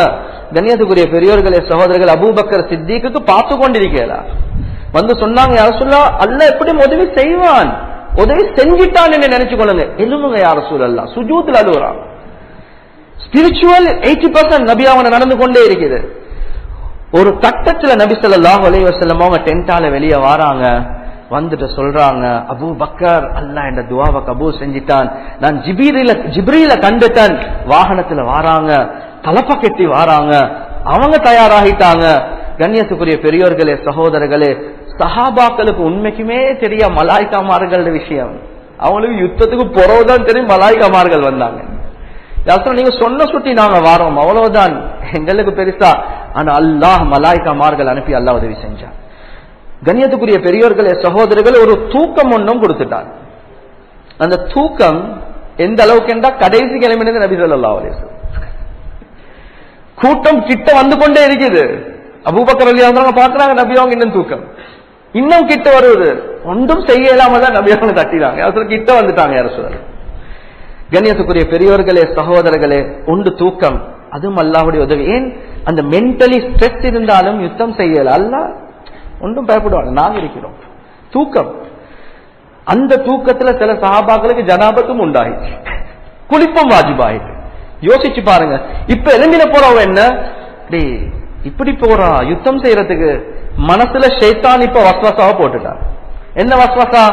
கண்ணியத்துக்குரிய பெரியோர்களே சகோதரர்கள் அபூபக்கர் சித்திக்கு பார்த்து கொண்டிருக்கிறா வந்து சொன்னாங்க யார சொல்லா அல்ல எப்படி உதவி செய்வான் உதவி செஞ்சிட்டான் என்ன நினைச்சு கொள்ளுங்க. எலும்புங்க யார சூழல்லா சுஜூத்தில் அழுகுறான். ஸ்பிரிச்சுவல் எயிட்டி பர்சன்ட் நபி அவனை நடந்து கொண்டே இருக்குது. ஒரு கட்டத்துல நபி சொல்லாஹ் அலைஹி வஸல்லம் அவங்க டென்டால வெளியே வராங்க. வந்துட்டு சொல்றாங்க அபூ பக்கர் அல்லா என்ற துவாவை கபூல் செஞ்சிட்டான். நான் ஜிபீரில ஜிப்ரீல கண்டுட்டேன். வாகனத்துல வாராங்க. தலப்ப கட்டி வாராங்க. அவங்க தயாராகிட்டாங்க. கண்ணியத்துக்குரிய பெரியோர்களே சகோதரர்களே சஹாபாக்களுக்கு உண்மைக்குமே தெரிய மலாய்க்காமார்கள் விஷயம்? அவங்களுக்கு யுத்தத்துக்கு புறவுதான் தெரியும் மலாய்க்காமார்கள் வந்தாங்க. நீங்க சொன்ன சுட்டி நாங்க வாரோம் அவ்வளவுதான். எங்களுக்கு பெருசா. ஆனா அல்லாஹ் மலாய்க்காமார்கள் அனுப்பி அல்லாஹ் உதவி செஞ்சான். கண்ணியத்துக்குரிய பெரியோர்களே சகோதரர்கள் ஒரு தூக்கம் ஒன்றும் கொடுத்துட்டார். அந்த தூக்கம் எந்த அளவுக்கு என்றா கடைசி கிளம்பினது நபி சொல்லா அலிஸ்லாம் கூட்டம் கிட்ட வந்து கொண்டே இருக்குது. அபூபக்கர் அலி அவங்க பாக்குறாங்க நபி அவங்க இன்னும் தூக்கம். இன்னும் கிட்ட வருவது ஒன்றும் செய்ய இல்லாம தான் நபியாக தட்டினாங்க கிட்ட வந்துட்டாங்க யார சொல்ல கண்ணியத்துக்குரிய பெரியோர்களே சகோதரர்களே உண்டு தூக்கம். அதுவும் அல்லாவுடைய உதவி. ஏன்? அந்த மென்டலி ஸ்ட்ரெஸ் இருந்தாலும் யுத்தம் செய்யல. அல்ல ஒன்றும் பயப்படுவாங்க. நாங்க இருக்கிறோம். தூக்கம். அந்த தூக்கத்துல சில சகாபாக்களுக்கு ஜனாபத்தும் உண்டாயிடுச்சு குளிப்பும் வாஜிபாயிட்டு யோசிச்சு பாருங்க. இப்ப எலும்பின போறவன் என்ன? இப்படி போறா. யுத்தம் செய்யறதுக்கு மனசுல ஷைத்தான் இப்ப வஸ்வசாவ போட்டுட்டார். என்ன வஸ்வசா?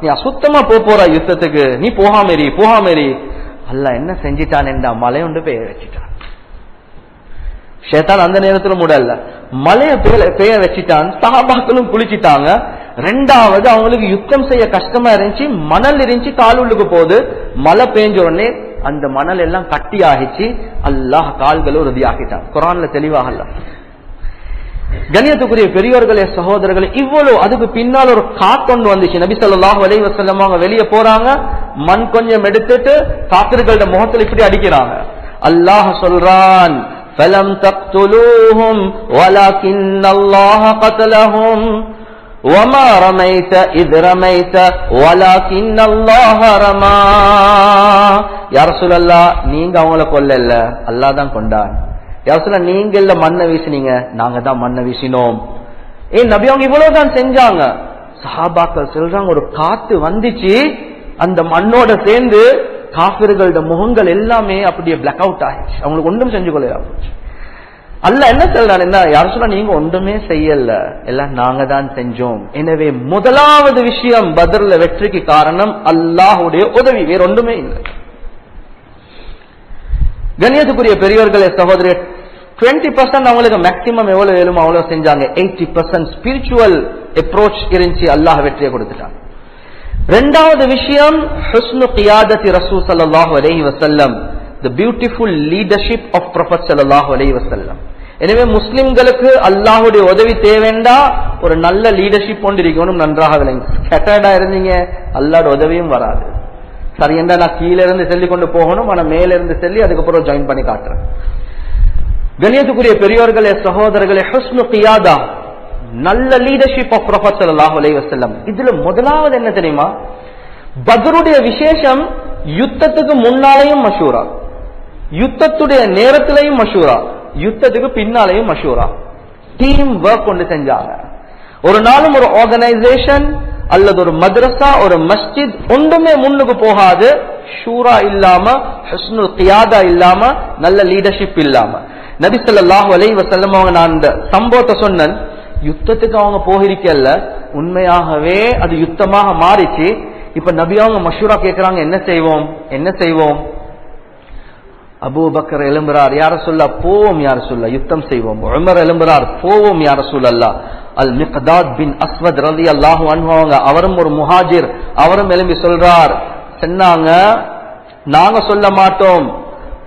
நீ அசுத்தமா போ போற யுத்தத்துக்கு. நீ போகாமேரி போகாமேரி அல்ல என்ன செஞ்சிட்டான் என்றா மலை உண்டு பெய்ய வச்சிட்டான். ஷேத்தான் அந்த நேரத்துல முடல்ல. மலைய பெய்ய வச்சிட்டான். சாபாக்களும் குளிச்சிட்டாங்க. ரெண்டாவது அவங்களுக்கு யுத்தம் செய்ய கஷ்டமா இருந்துச்சு. மணல் இருந்துச்சு காலுள்ளுக்கு போகுது. மழை பெஞ்ச உடனே அந்த மணல் எல்லாம் கட்டி ஆகிச்சு அல்லாஹ் கால்களும் உறுதி ஆகிட்டான் குரான்ல தெளிவாகல கண்ணியத்துக்குரிய பெரியோர்களே சகோதரர்களே இவ்வளவு அதுக்கு பின்னால் ஒரு காத்தொண்டு வந்துச்சு நபி சொல்லாஹ் வலை வசல்லம் அவங்க வெளியே போறாங்க மண் கொஞ்சம் எடுத்துட்டு காத்திருக்கள்ட முகத்தில் இப்படி அடிக்கிறாங்க அல்லாஹ் சொல்றான் فلم تقتلوهم ولكن الله قتلهم وما رميت إذ رميت ولكن الله رمى يا رسول الله நீங்க அவங்கள கொல்லல அல்லாஹ் தான் கொண்டான் யாசுல நீங்க இல்ல மண்ணை வீசினீங்க. நாங்க தான் மண்ணை வீசினோம். ஏன் நபி அவங்க இவ்வளவுதான் செஞ்சாங்க. சஹாபாக்கள் சொல்றாங்க ஒரு காத்து வந்துச்சு. அந்த மண்ணோட சேர்ந்து காபிர்களோட முகங்கள் எல்லாமே அப்படியே பிளாக் அவுட் ஆயிடுச்சு. அவங்களுக்கு ஒன்றும் செஞ்சு கொள்ள அல்ல என்ன சொல்றாரு என்ன? யார் சொன்னா நீங்க ஒன்றுமே செய்யல. எல்லாம் நாங்க தான் செஞ்சோம். எனவே முதலாவது விஷயம் பதர்ல வெற்றிக்கு காரணம் அல்லாஹுடைய உதவி. வேற ஒன்றுமே இல்லை. கண்ணியத்துக்குரிய பெரியவர்களே சகோதரிய டுவெண்ட்டி பர்சன்ட் அவங்களுக்கு மேக்சிமம் எவ்வளவு வேணுமோ அவ்வளவு செஞ்சாங்க. எயிட்டி பர்சன்ட் ஸ்பிரிச்சுவல் அப்ரோச் இருந்துச்சு. அல்லாஹ் வெற்றியை கொடுத்துட்டாங்க ரெண்டாவது விஷயம் ஹுஸ்னு கியாதத்தி ரசூ ஸல்லல்லாஹு அலைஹி வஸல்லம். The beautiful leadership of prophet ஸல்லல்லாஹு அலைஹி வஸல்லம். எனவே முஸ்லிம்களுக்கு அல்லாஹுடைய உதவி தேவைண்டா ஒரு நல்ல லீடர்ஷிப் கொண்டு இருக்கணும் நன்றாக விளங்கி. ஸ்கேட்டர்டா இருந்தீங்க அல்லாட உதவியும் வராது. சரி என்ன நான் கீழ இருந்து செல்லி கொண்டு போகணும் ஆனா மேல இருந்து செல்லி அதுக்கப்புறம் ஜாயின் பண்ணி காட்டுறேன். கணியத்துக்குரிய பெரியோர்களே சகோதரர்களே ஹஸ்னு கியாதா நல்ல லீடர்ஷிப் ஆஃப் ப்ரொஃபட் சல்லாஹ் அலைவசல்லம் இதுல முதலாவது என்ன தெரியுமா? பத்ருடைய விசேஷம் யுத்தத்துக்கு முன்னாலையும் மஷூரா. யுத்தத்துடைய நேரத்திலையும் மஷூரா. யுத்தத்துக்கு பின்னாலேயும் மஷூரா. டீம் ஒர்க் கொண்டு செஞ்சாங்க. ஒரு நாளும் ஒரு ஆர்கனைசேஷன் அல்லது ஒரு மதரசா ஒரு மஸ்ஜித் ஒன்றுமே முன்னுக்கு போகாது. ஷூரா இல்லாம ஹஸ்னுல் கியாதா இல்லாம நல்ல லீடர்ஷிப் இல்லாம. நபிசல்லாஹு அலை வசல்லம் அவங்க நான் இந்த சம்பவத்தை சொன்னேன். யுத்தத்துக்கு அவங்க போகிருக்கல உண்மையாகவே அது யுத்தமாக மாறிச்சு. இப்ப நபி அவங்க மஷூரா கேட்கிறாங்க என்ன செய்வோம்? என்ன செய்வோம்? அபூபக்கர் எலும்புறார் யார சொல்ல போவோம் யார சொல்ல யுத்தம் செய்வோம். உமர் எலும்புறார் போவோம் யார சொல்லல்லா அல் மிக்தாத் பின் அஸ்வத் ரதி அல்லாஹு அனுபவங்க அவரும் ஒரு முஹாஜிர். அவரும் எலும்பி சொல்றார் சொன்னாங்க நாங்க சொல்ல மாட்டோம்.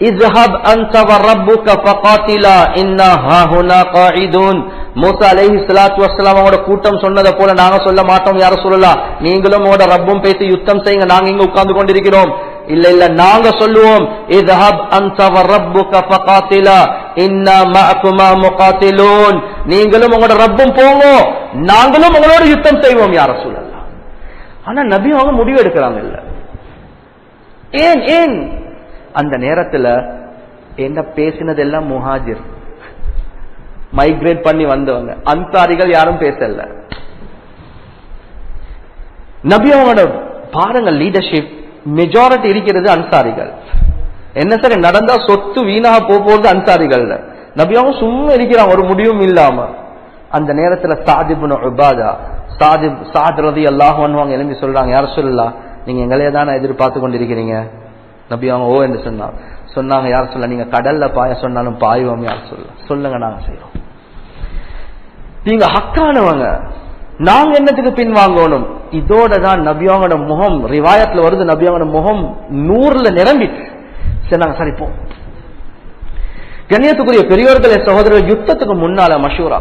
اذهب انت وربك فقاتلا انا ها هنا قاعدون மூசா அலைஹி ஸலாத்து வஸ்ஸலாம் அவங்களோட கூட்டம் சொன்னதை போல நாங்க சொல்ல மாட்டோம் யார சொல்லலாம் நீங்களும் உங்களோட ரப்பும் பேசி யுத்தம் செய்யுங்க நாங்க இங்க உட்கார்ந்து கொண்டிருக்கிறோம் இல்ல இல்ல நாங்க சொல்லுவோம் اذهب انت وربك فقاتلا انا معكما مقاتلون நீங்களும் உங்களோட ரப்பும் போங்க நாங்களும் உங்களோட யுத்தம் செய்வோம் யார சொல்லலாம் ஆனா நபி அவங்க முடிவு எடுக்கிறாங்க இல்ல ஏன் ஏன் அந்த நேரத்துல என்ன பேசினது எல்லாம் முஹாஜிர். மைக்ரேட் பண்ணி வந்தவங்க. அன்சாரிகள் யாரும் பேசல. நபி அவங்களோட பாருங்க லீடர்ஷிப் மெஜாரிட்டி இருக்கிறது அன்சாரிகள். என்ன சார் நடந்தா சொத்து வீணாக போக அன்சாரிகள் நபியாவும் சும்மா இருக்கிறான் ஒரு முடிவும் இல்லாம. அந்த நேரத்துல சாதிபுன் உபாதா சாதிப் சாத் ரதி அல்லாஹ் எழும்பி சொல்றாங்க யார் சொல்லலாம் நீங்க எங்களையே தானே எதிர்பார்த்து கொண்டிருக்கிறீங்க? நபி அவங்க ஓ என்று சொன்னாங்க சொன்னாங்க யார் சொல்ல? நீங்க கடல்ல பாய சொன்னாலும் பாய்வோம் யார் சொல்ல? சொல்லுங்க நாங்க செய்யறோம் நீங்க ஹக்கானவங்க. நாங்க என்னத்துக்கு பின் வாங்கணும்? இதோட தான் நபியாவோட முகம் ரிவாயத்துல வருது நபியாவோட முகம் நூறுல நிரம்பிட்டு. சரி நாங்க சரிப்போம் கண்ணியத்துக்குரிய பெரியோர்கள் சகோதரர் யுத்தத்துக்கு முன்னால மஷூரா.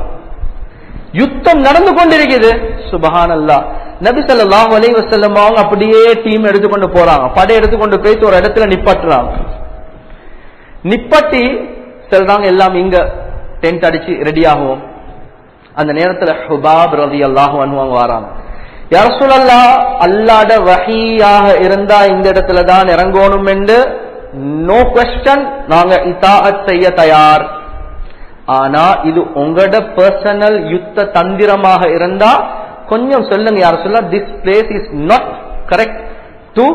யுத்தம் நடந்து கொண்டிருக்கிறது சுபஹான் அல்லா நபி ஸல்லல்லாஹு அலைஹி அவங்க அப்படியே டீம் எடுத்துக்கொண்டு போறாங்க. படை எடுத்துக்கொண்டு போயிட்டு ஒரு இடத்துல நிப்பாட்டுறாங்க. நிப்பட்டி செல்றாங்க எல்லாம் இங்க டென்ட் அடிச்சு ரெடி ஆகும் அந்த நேரத்துல ஹுபாப் ரவி அல்லாஹும் அனுவாங்க வராங்க. யார சொல்லல்லா அல்லாட வகையாக இருந்தா இந்த இடத்துல தான் இறங்கணும் என்று? நோ கொஸ்டன் நாங்க இதாஅத் செய்ய தயார். ஆனா இது உங்களோட பர்சனல் யுத்த தந்திரமாக இருந்தா கொஞ்சம் சொல்லுங்க யார சொல்ல this place is not correct to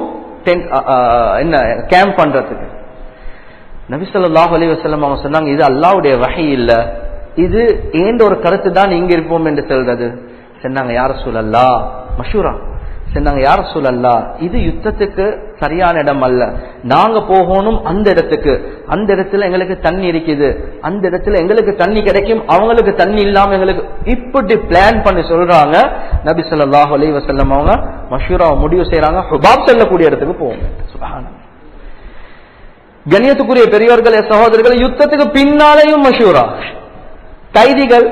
என்ன கேம்ப் பண்றதுக்கு. நபிசல்லாஹ் அலி வசலம் அவங்க சொன்னாங்க இது அல்லாவுடைய வகை இல்ல. இது ஏந்த ஒரு கருத்து தான் இங்க இருப்போம் என்று சொல்றது? சொன்னாங்க யார சொல்லல்லா மஷூரா. சொன்னாங்க யார சூழல்லா இது யுத்தத்துக்கு சரியான இடம் அல்ல. நாங்க போகணும் அந்த இடத்துக்கு. அந்த இடத்துல எங்களுக்கு தண்ணி இருக்குது. அந்த இடத்துல எங்களுக்கு தண்ணி கிடைக்கும். அவங்களுக்கு தண்ணி இல்லாம எங்களுக்கு இப்படி பிளான் பண்ணி சொல்றாங்க. நபி சொல்லாஹ் அலி வசல்லம் அவங்க மஷூராவை முடிவு செய்யறாங்க ஹுபாப் செல்லக்கூடிய இடத்துக்கு போவோம். கண்ணியத்துக்குரிய பெரியவர்களே சகோதரர்கள் யுத்தத்துக்கு பின்னாலேயும் மஷூரா. கைதிகள்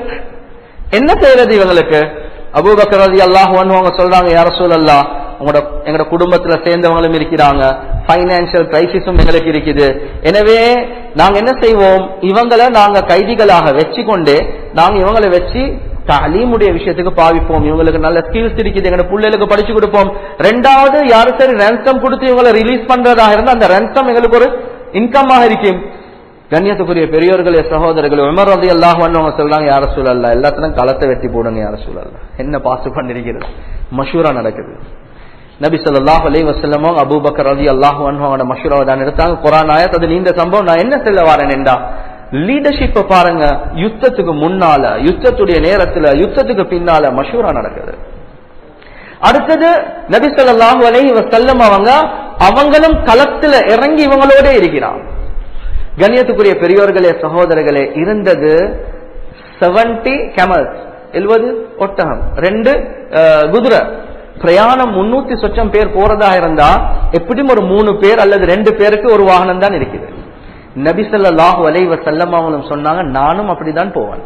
என்ன செய்யறது இவங்களுக்கு? அபூபக்கர் ரதி அல்லாஹ் அவங்க சொல்றாங்க யார சூழல்லா உங்களோட எங்களோட குடும்பத்துல சேர்ந்தவங்களும் இருக்கிறாங்க. பைனான்சியல் கிரைசிஸும் எங்களுக்கு இருக்குது. எனவே நாங்க என்ன செய்வோம்? இவங்களை நாங்க கைதிகளாக வச்சு கொண்டு நாங்க இவங்களை வச்சு தாலீமுடைய விஷயத்துக்கு பாவிப்போம். இவங்களுக்கு நல்ல ஸ்கில்ஸ் இருக்குது. எங்க பிள்ளைகளுக்கு படிச்சு கொடுப்போம். ரெண்டாவது யாரும் சரி ரென்சம் கொடுத்து இவங்களை ரிலீஸ் பண்றதாக இருந்தால் அந்த ரென்சம் எங்களுக்கு ஒரு இன்கமாக இருக்கும். கண்ணியத்துக்குரிய பெரியோர்களே சகோதரர்கள் உமர் ரதி அல்லாஹ் அவங்க சொல்றாங்க யார சூழல்ல எல்லாத்திலும் களத்தை வெட்டி போடுங்க யார சூழல்ல என்ன பாசு பண்ணிருக்கிறது? மஷூரா நடக்குது. நபி சொல்லாஹ் அலி வசல்லமோ அபூபக்கர் ரதி அல்லாஹு அவனோட மஷூராவை தான் எடுத்தாங்க. குரான் ஆயத் அது நீண்ட சம்பவம். நான் என்ன செல்ல வரேன் என்றா லீடர்ஷிப்பை பாருங்க யுத்தத்துக்கு முன்னால யுத்தத்துடைய நேரத்துல யுத்தத்துக்கு பின்னால மஷூரா நடக்குது. அடுத்தது நபி சொல்லாஹு அலி வசல்லம் அவங்க அவங்களும் களத்துல இறங்கி இவங்களோட இருக்கிறான் கண்ணியத்துக்குரிய பெரியோர்களே சகோதரர்களே இருந்தது செவன்டி கேமல்ஸ் எழுபது ஒட்டகம். ரெண்டு குதிரை. பிரயாணம் முன்னூத்தி சொச்சம் பேர் போறதா இருந்தா எப்படியும் ஒரு மூணு பேர் அல்லது ரெண்டு பேருக்கு ஒரு வாகனம் தான் இருக்குது. நபி ஸல்லல்லாஹு அலைஹி அவங்களும் சொன்னாங்க நானும் அப்படிதான் போவேன்.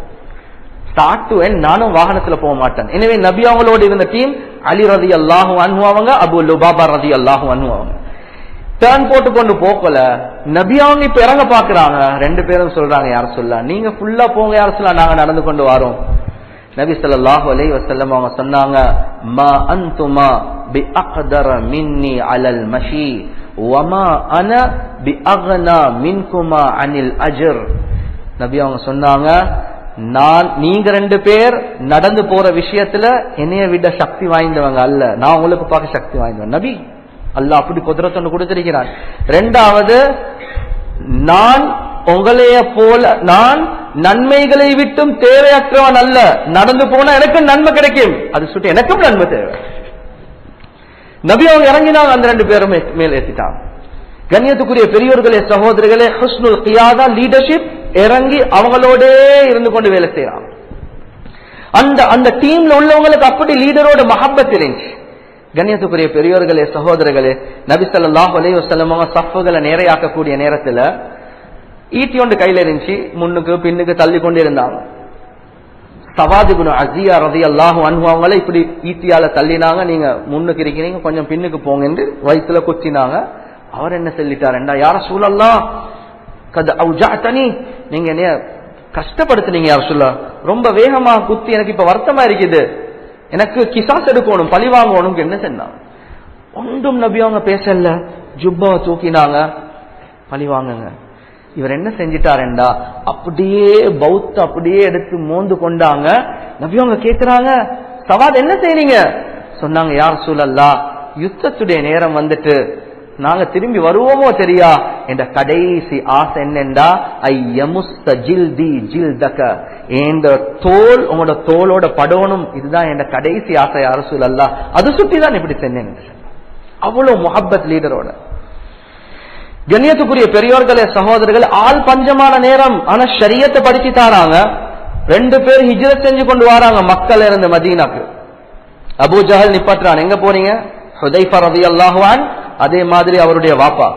ஸ்டார்ட் டு என் நானும் வாகனத்துல போக மாட்டேன். எனவே நபி அவங்களோட இருந்த டீம் அலி ரதி அல்லாஹு அனுபவங்க அபு லுபாபா ரதி அல்லாஹு அனுபவங்க டேர்ன் போட்டு கொண்டு போகல. நபி அவங்க இப்ப இறங்க பாக்குறாங்க ரெண்டு பேரும் சொல்றாங்க யார் சொல்லலாம் நீங்க ஃபுல்லா போங்க யார் சொல்ல? நாங்க நடந்து கொண்டு வரோம். நபி சொல்லாஹு அலைஹி வசல்லம் அவங்க சொன்னாங்க மா அந்துமா பி அக்தர மின்னி அலல் மஷி வமா அன பி அக்னா மின்குமா அனில் அஜர். நபி அவங்க சொன்னாங்க நான் நீங்க ரெண்டு பேர் நடந்து போற விஷயத்துல என்னைய விட சக்தி வாய்ந்தவங்க அல்ல. நான் உங்களுக்கு பார்க்க சக்தி வாய்ந்தவன். நபி அல்லா அப்படி குதிரத்தொன்னு கொடுத்திருக்கிறான் ரெண்டாவது நான் உங்களைய போல நான் நன்மைகளை விட்டும் தேவையற்றவன் அல்ல. நடந்து போனா எனக்கும் நன்மை கிடைக்கும். அது சுட்டு எனக்கும் நன்மை தேவை. நபி அவங்க இறங்கினாங்க அந்த ரெண்டு பேரும் மேல் ஏத்திட்டாங்க. கண்ணியத்துக்குரிய பெரியோர்களே சகோதரிகளே ஹுஸ்னுல் கியாதா லீடர்ஷிப் இறங்கி அவங்களோட இருந்து கொண்டு வேலை செய்யறாங்க அந்த அந்த டீம்ல உள்ளவங்களுக்கு அப்படி லீடரோட மஹப்பத் இருந்துச்சு கண்ணியத்துக்குரிய பெரியோர்களே சகோதரர்களே நபி ஸல்லல்லாஹு அலைஹி வஸல்லம் நேரையாக்கக்கூடிய நேரத்துல ஈட்டி ஒன்று கையில இருந்துச்சு முன்னுக்கு பின்னுக்கு தள்ளி கொண்டு இருந்தாங்க. சவாதிபுன் அசியா ரதி அல்லாஹு அனுபவங்களை இப்படி ஈட்டியால தள்ளினாங்க நீங்க முன்னுக்கு இருக்கிறீங்க கொஞ்சம் பின்னுக்கு போங்கன்னு வயிற்றுல குத்தினாங்க. அவர் என்ன சொல்லிட்டாருண்டா யார சூழல்லாம் கது அவுஜாத்தனி நீங்க என்ன கஷ்டப்படுத்துனீங்க யார் சொல்ல ரொம்ப வேகமா குத்தி எனக்கு இப்ப வருத்தமா இருக்குது. எனக்கு கிசாஸ் எடுக்கணும் பழி வாங்கணும் என்ன சொன்னாங்க ஒன்றும் நபி அவங்க பேசல. ஜுப்பாவை தூக்கினாங்க. பழி வாங்குங்க. இவர் என்ன செஞ்சிட்டாருண்டா? அப்படியே பௌத்த அப்படியே எடுத்து மோந்து கொண்டாங்க. நபி அவங்க கேட்கிறாங்க சவாத் என்ன செய்யறீங்க சொன்னாங்க யார் சூழல்லா யுத்தத்துடைய நேரம் வந்துட்டு. நாங்க திரும்பி வருவோமோ தெரியா? என்ற கடைசி ஆசை என்னண்டா ஐயமுஸ்த ஜில்தி தக்க இந்த தோல் உங்களோட தோலோட படோனும் இதுதான் என் கடைசி ஆசை அரசு சூழல்லா அது சுத்தி தான் இப்படி சென்னேன் அவ்வளவு முஹப்பத் லீடரோட கண்ணியத்துக்குரிய பெரியோர்களே சகோதரர்கள் ஆள் பஞ்சமான நேரம். ஆனா ஷரியத்தை படிச்சு தாராங்க. ரெண்டு பேர் ஹிஜ்ரத் செஞ்சு கொண்டு வராங்க மக்கள் இருந்து மதீனாக்கு. அபூ ஜஹல் நிப்பாட்டுறான் எங்க போறீங்க ஹுதைஃபா ரலியல்லாஹு அதே மாதிரி அவருடைய வாப்பா.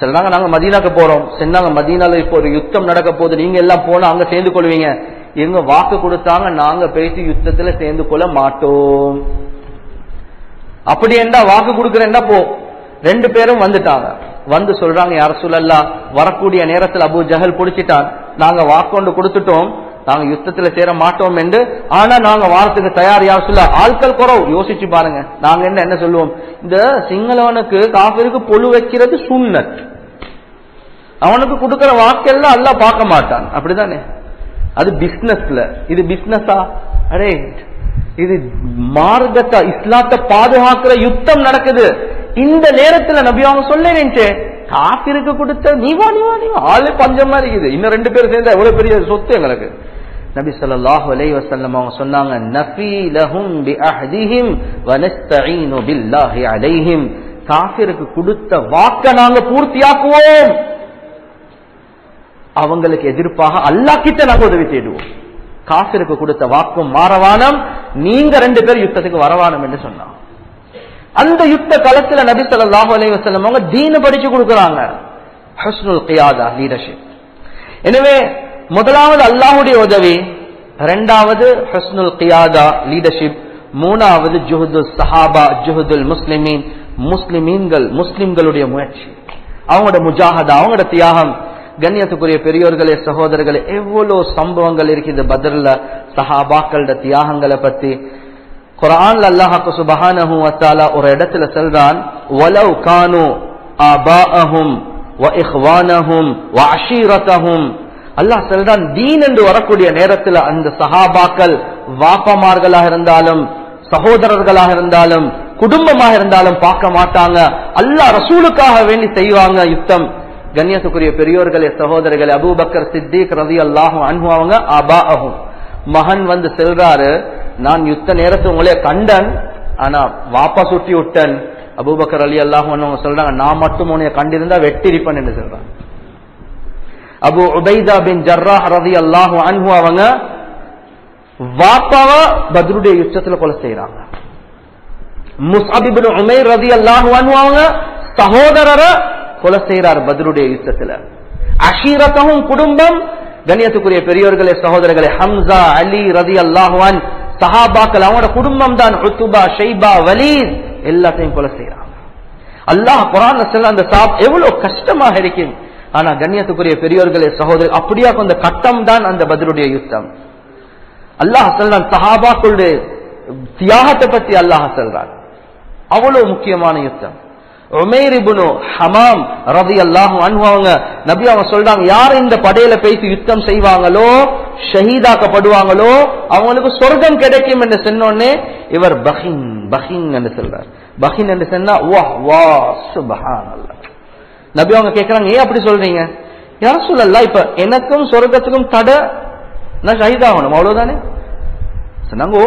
சொல்றாங்க நாங்க மதீனாக்கு போறோம். சொன்னாங்க மதீனால இப்போ ஒரு யுத்தம் நடக்க போகுது. நீங்க எல்லாம் போனா அங்க சேர்ந்து கொள்வீங்க. இவங்க வாக்கு கொடுத்தாங்க நாங்க பேசி யுத்தத்துல சேர்ந்து கொள்ள மாட்டோம். அப்படி என்றா வாக்கு கொடுக்கறேன்டா போ? ரெண்டு பேரும் வந்துட்டாங்க. வந்து சொல்றாங்க யார சொல்லலாம் வரக்கூடிய நேரத்தில் அபு ஜஹல் பிடிச்சிட்டான். நாங்க வாக்கொண்டு கொடுத்துட்டோம். நாங்க யுத்தத்துல சேர மாட்டோம் என்று. ஆனா நாங்க வாரத்துக்கு தயார் யார் சொல்ல ஆட்கள் குறவு. யோசிச்சு பாருங்க. நாங்க என்ன என்ன சொல்லுவோம்? இந்த சிங்களவனுக்கு காபிருக்கு பொழு வைக்கிறது சுண்ணத் அவனுக்கு கொடுக்கிற வாக்கெல்லாம் அல்ல பார்க்க மாட்டான். அப்படிதானே? அது பிசினஸ்ல இது பிசினஸா அரே இது மார்க்கத்தை இஸ்லாத்தை பாதுகாக்கிற யுத்தம் நடக்குது. இந்த நேரத்துல நபி அவங்க சொல்ல நினைச்சேன் காப்பிருக்கு கொடுத்த நீ வா நீ வா நீ ஆளு பஞ்சமா இருக்குது. இன்னும் ரெண்டு பேர் சேர்ந்தா எவ்வளவு பெரிய சொத்து எங்களுக்கு? நபி சொல்லாஹு அலை வசல்லம் அவங்க சொன்னாங்க நஃபி லஹும் பி அஹ்திஹிம் வ பில்லாஹி அலைஹிம். காஃபிருக்கு கொடுத்த வாக்க நாங்க பூர்த்தியாக்குவோம். அவங்களுக்கு எதிர்ப்பாக அல்லாஹ் கிட்ட நாங்க உதவி தேடுவோம். காசிற்கு கொடுத்த வாக்கும் மாறவானம் நீங்க ரெண்டு பேர் யுத்தத்துக்கு வரவானம் என்று சொன்னான் அந்த யுத்த களத்துல நபி சொல்லாஹு அலைஹி வஸல்லம் அவங்க தீனு படிச்சு கொடுக்குறாங்க. ஹஸ்னுல் கியாதா லீடர்ஷிப் எனவே முதலாவது அல்லாஹுடைய உதவி இரண்டாவது ஹஸ்னுல் கியாதா லீடர்ஷிப் மூணாவது ஜுஹது சஹாபா ஜுஹதுல் முஸ்லிமீன் முஸ்லிமீன்கள் முஸ்லிம்களுடைய முயற்சி. அவங்களோட முஜாஹதா அவங்களோட தியாகம் கண்ணியத்துக்குரிய பெரியோர்களே சகோதரர்களே எவ்வளவு சம்பவங்கள் இருக்குது பத்ரில் சஹாபாக்களோட தியாகங்களை பத்தி. குரான் அல்லாஹாக்கு சுபஹானஹு வத்தாலா ஒரு இடத்துல சொல்றான் வலவ் கானு ஆபாஅஹும் அஹும் இஹ்வானஹும் வ அல்லாஹ் சொல்றான் தீன் என்று வரக்கூடிய நேரத்துல அந்த சஹாபாக்கள் வாப்பமார்களாக இருந்தாலும் சகோதரர்களாக இருந்தாலும் குடும்பமாக இருந்தாலும் பார்க்க மாட்டாங்க. அல்லாஹ் ரசூலுக்காக வேண்டி செய்வாங்க யுத்தம். கண்ணியத்துக்குரிய பெரியோர்களே சகோதரர்களே அபூபக்கர் சித்திக் ரதி அல்லாஹும் அன்பு அவங்க அபா அஹும் மகன் வந்து செல்றாரு. நான் யுத்த நேரத்தை உங்களே கண்டன் ஆனா வாப்பா சுட்டி விட்டன். அபூபக்கர் அலி அல்லாஹும் சொல்றாங்க நான் மட்டும் உன்னைய கண்டிருந்தா வெட்டிரிப்பன் என்று சொல்றாங்க. அபு உபைதா பின் ஜர்ராஹ் ரதி அல்லாஹு அன்பு அவங்க வாப்பாவ பத்ருடைய யுத்தத்துல கொலை செய்யறாங்க முஸ்அபிபின் உமை ரதி அல்லாஹு அன்பு அவங்க சகோதரரை கொலை செய்யறார் பதிலுடைய யுத்தத்துல. அஷீரத்தமும் குடும்பம் கண்ணியத்துக்குரிய பெரியோர்களே சகோதரர்களே ஹம்சா அலி ரதி அல்லாஹான் சஹாபாக்கள் அவனோட குடும்பம் தான் வலீத் எல்லாத்தையும் கொலை செய்யறாங்க அல்லாஹ் குரான் அந்த சாப் எவ்வளவு கஷ்டமாக இருக்கும். ஆனா கண்ணியத்துக்குரிய பெரியோர்களே சகோதரர் அப்படியா அந்த கட்டம் தான் அந்த பதிலுடைய யுத்தம். அல்லாஹ் சொல்றான் சஹாபாக்களுடைய தியாகத்தை பத்தி அல்லாஹ் சொல்றான். அவ்வளவு முக்கியமான யுத்தம். ஹமாம் ரவி அல்லாஹும் அவங்க நபி அவங்க சொல்றாங்க யார் இந்த படையில பேசி யுத்தம் செய்வாங்களோ ஷஹீதாக்கப்படுவாங்களோ அவங்களுக்கு சொர்க்கம் கிடைக்கும் என்று சொன்னோடனே இவர் பஹின் பஹின் என்று சொல்றார். பஹின் என்று சொன்னா வாஹ் வா சுபஹானல்லாஹ். நபி அவங்க கேட்கிறாங்க ஏன் அப்படி சொல்றீங்க? யார் சொல்லல இப்ப எனக்கும் சொர்க்கத்துக்கும் தடை நான் ஷஹீதாகணும் அவ்வளவுதானே? சொன்னாங்க ஓ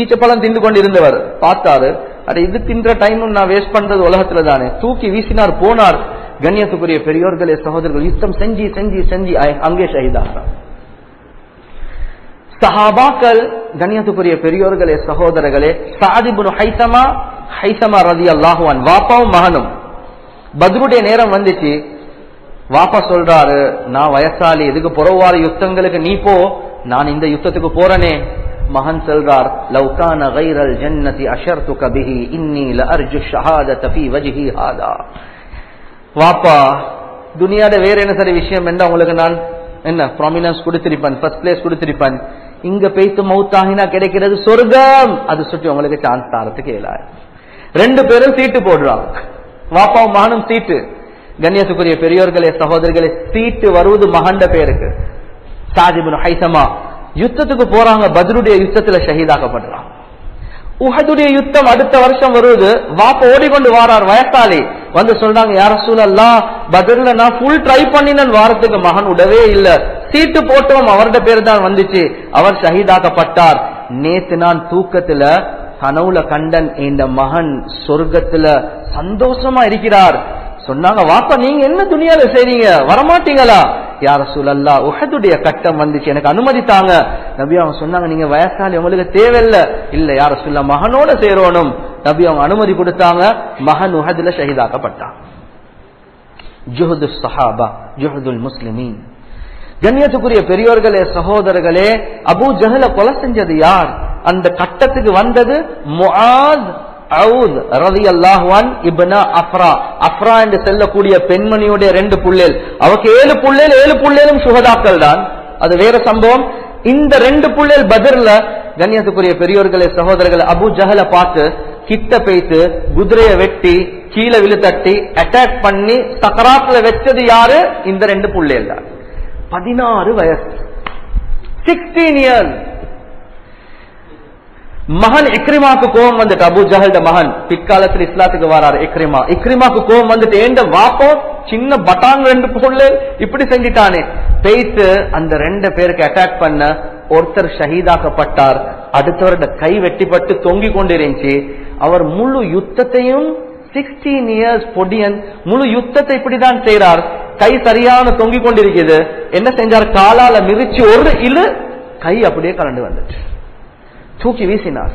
ஈச்சப்பழம் தின்று கொண்டு இருந்தவர் பார்த்தாரு. அட இது டைமும் டைம் நான் வேஸ்ட் பண்றது உலகத்துல தானே தூக்கி வீசினார் போனார். கண்ணியத்துக்குரிய பெரியோர்களே சகோதரர்கள் யுத்தம் செஞ்சு செஞ்சு செஞ்சு அங்கே ஷஹீதாகிறார். சஹாபாக்கள் கண்ணியத்துக்குரிய பெரியோர்களே சகோதரர்களே சாதிபுனு ஹைசமா ஹைசமா ரதி அல்லாஹுவான் வாப்பாவும் மகனும். பத்ருடைய நேரம் வந்துச்சு. வாப்பா சொல்றாரு நான் வயசாலி எதுக்கு புறவாறு யுத்தங்களுக்கு நீ போ நான் இந்த யுத்தத்துக்கு போறனே. மகன் சொல்றார் லவ்கான கைரல் ஜன்னதி அஷர்து கபிஹி இன்னி அர்ஜு ஷஹாத தபி வஜிஹி ஹாதா. வாப்பா துனியாட வேற என்ன சரி விஷயம் என்ன உங்களுக்கு நான்? என்ன ப்ராமினன்ஸ் கொடுத்திருப்பேன் ஃபர்ஸ்ட் பிளேஸ் கொடுத்திருப்பேன். இங்க பேய்த்து மவுத்தாகினா கிடைக்கிறது சொர்க்கம். அது சுற்றி உங்களுக்கு சான்ஸ் தாரத்துக்கு இயலாது ரெண்டு பேரும் சீட்டு போடுறாங்க. வாப்பாவும் மகனும் சீட்டு. கண்ணியத்துக்குரிய பெரியோர்களே சகோதரர்களே சீட்டு வருவது மகண்ட பேருக்கு. சாஜிபின் ஹைசமா யுத்தத்துக்கு போறாங்க பத்ருடைய யுத்தத்துல ஷஹீதாக்கப்படுறாங்க உஹதுடைய யுத்தம் அடுத்த வருஷம் வருவது வாப்ப ஓடிக்கொண்டு வாரார் வயசாலி வந்து சொல்றாங்க யார சூழல்லாம் பத்ருல நான் ஃபுல் ட்ரை பண்ணினேன் வாரத்துக்கு மகன் உடவே இல்ல. சீட்டு போட்டோம் அவருடைய பேர் தான் வந்துச்சு. அவர் ஷஹீதாக்கப்பட்டார். நேத்து நான் தூக்கத்துல கனவுல கண்டன் இந்த மகன் சொர்க்கத்துல சந்தோஷமா இருக்கிறார். சொன்னாங்க வாப்பா நீங்க என்ன துணியால செய்றீங்க? வரமாட்டீங்களா? யார சூழல்லா உஹதுடைய கட்டம் வந்துச்சு. எனக்கு அனுமதி தாங்க நபி அவங்க சொன்னாங்க நீங்க வயசாலி உங்களுக்கு தேவையில்ல. இல்ல யார சொல்ல மகனோட சேரணும். நபி அவங்க அனுமதி கொடுத்தாங்க. மகன் உஹதுல ஷஹிதாக்கப்பட்டான். ஜுஹது சஹாபா ஜுஹதுல் முஸ்லிமீன். கண்ணியத்துக்குரிய பெரியோர்களே சகோதரர்களே அபூ ஜஹல கொலை செஞ்சது யார்? அந்த கட்டத்துக்கு வந்தது முஆத் அவுத் ரதி அல்லாஹ்வான் இப்னா அஃப்ரா. அஃப்ரா என்று செல்லக்கூடிய பெண்மணியுடைய ரெண்டு புள்ளேல். அவக்கு ஏழு புள்ளேல் ஏழு புள்ளேலும் சுகதாக்கள் தான். அது வேற சம்பவம். இந்த ரெண்டு புள்ளேல் பதிர்ல கண்ணியத்துக்குரிய பெரியோர்களே சகோதரர்கள் அபு ஜஹல பார்த்து கிட்ட பேய்த்து குதிரைய வெட்டி கீழே விழுத்தட்டி அட்டாக் பண்ணி சக்கராத்துல வச்சது யாரு? இந்த ரெண்டு புள்ளேல் தான். பதினாறு வயசு. சிக்ஸ்டீன் இயர்ஸ் மகன் இக்ரிமாக்கு கோபம் வந்துட்டு அபு ஜஹல்ட மகன். பிற்காலத்தில் இஸ்லாத்துக்கு வராரு இக்ரிமா. இக்ரிமாக்கு கோபம் வந்துட்டு ஏண்ட வாப்போ சின்ன பட்டாங்க ரெண்டு பொருள் இப்படி செஞ்சிட்டானே. பேய்த்து அந்த ரெண்டு பேருக்கு அட்டாக் பண்ண ஒருத்தர் ஷஹீதாக்கப்பட்டார். அடுத்தவரோட கை வெட்டிப்பட்டு தொங்கிக் கொண்டிருந்துச்சு. அவர் முழு யுத்தத்தையும் சிக்ஸ்டீன் இயர்ஸ் பொடியன் முழு யுத்தத்தை இப்படிதான் செய்யறார் கை சரியான தொங்கி கொண்டிருக்கிறது என்ன செஞ்சார்? காலால மிதிச்சு ஒரு இழு கை அப்படியே கலண்டு வந்துச்சு. தூக்கி வீசினார்.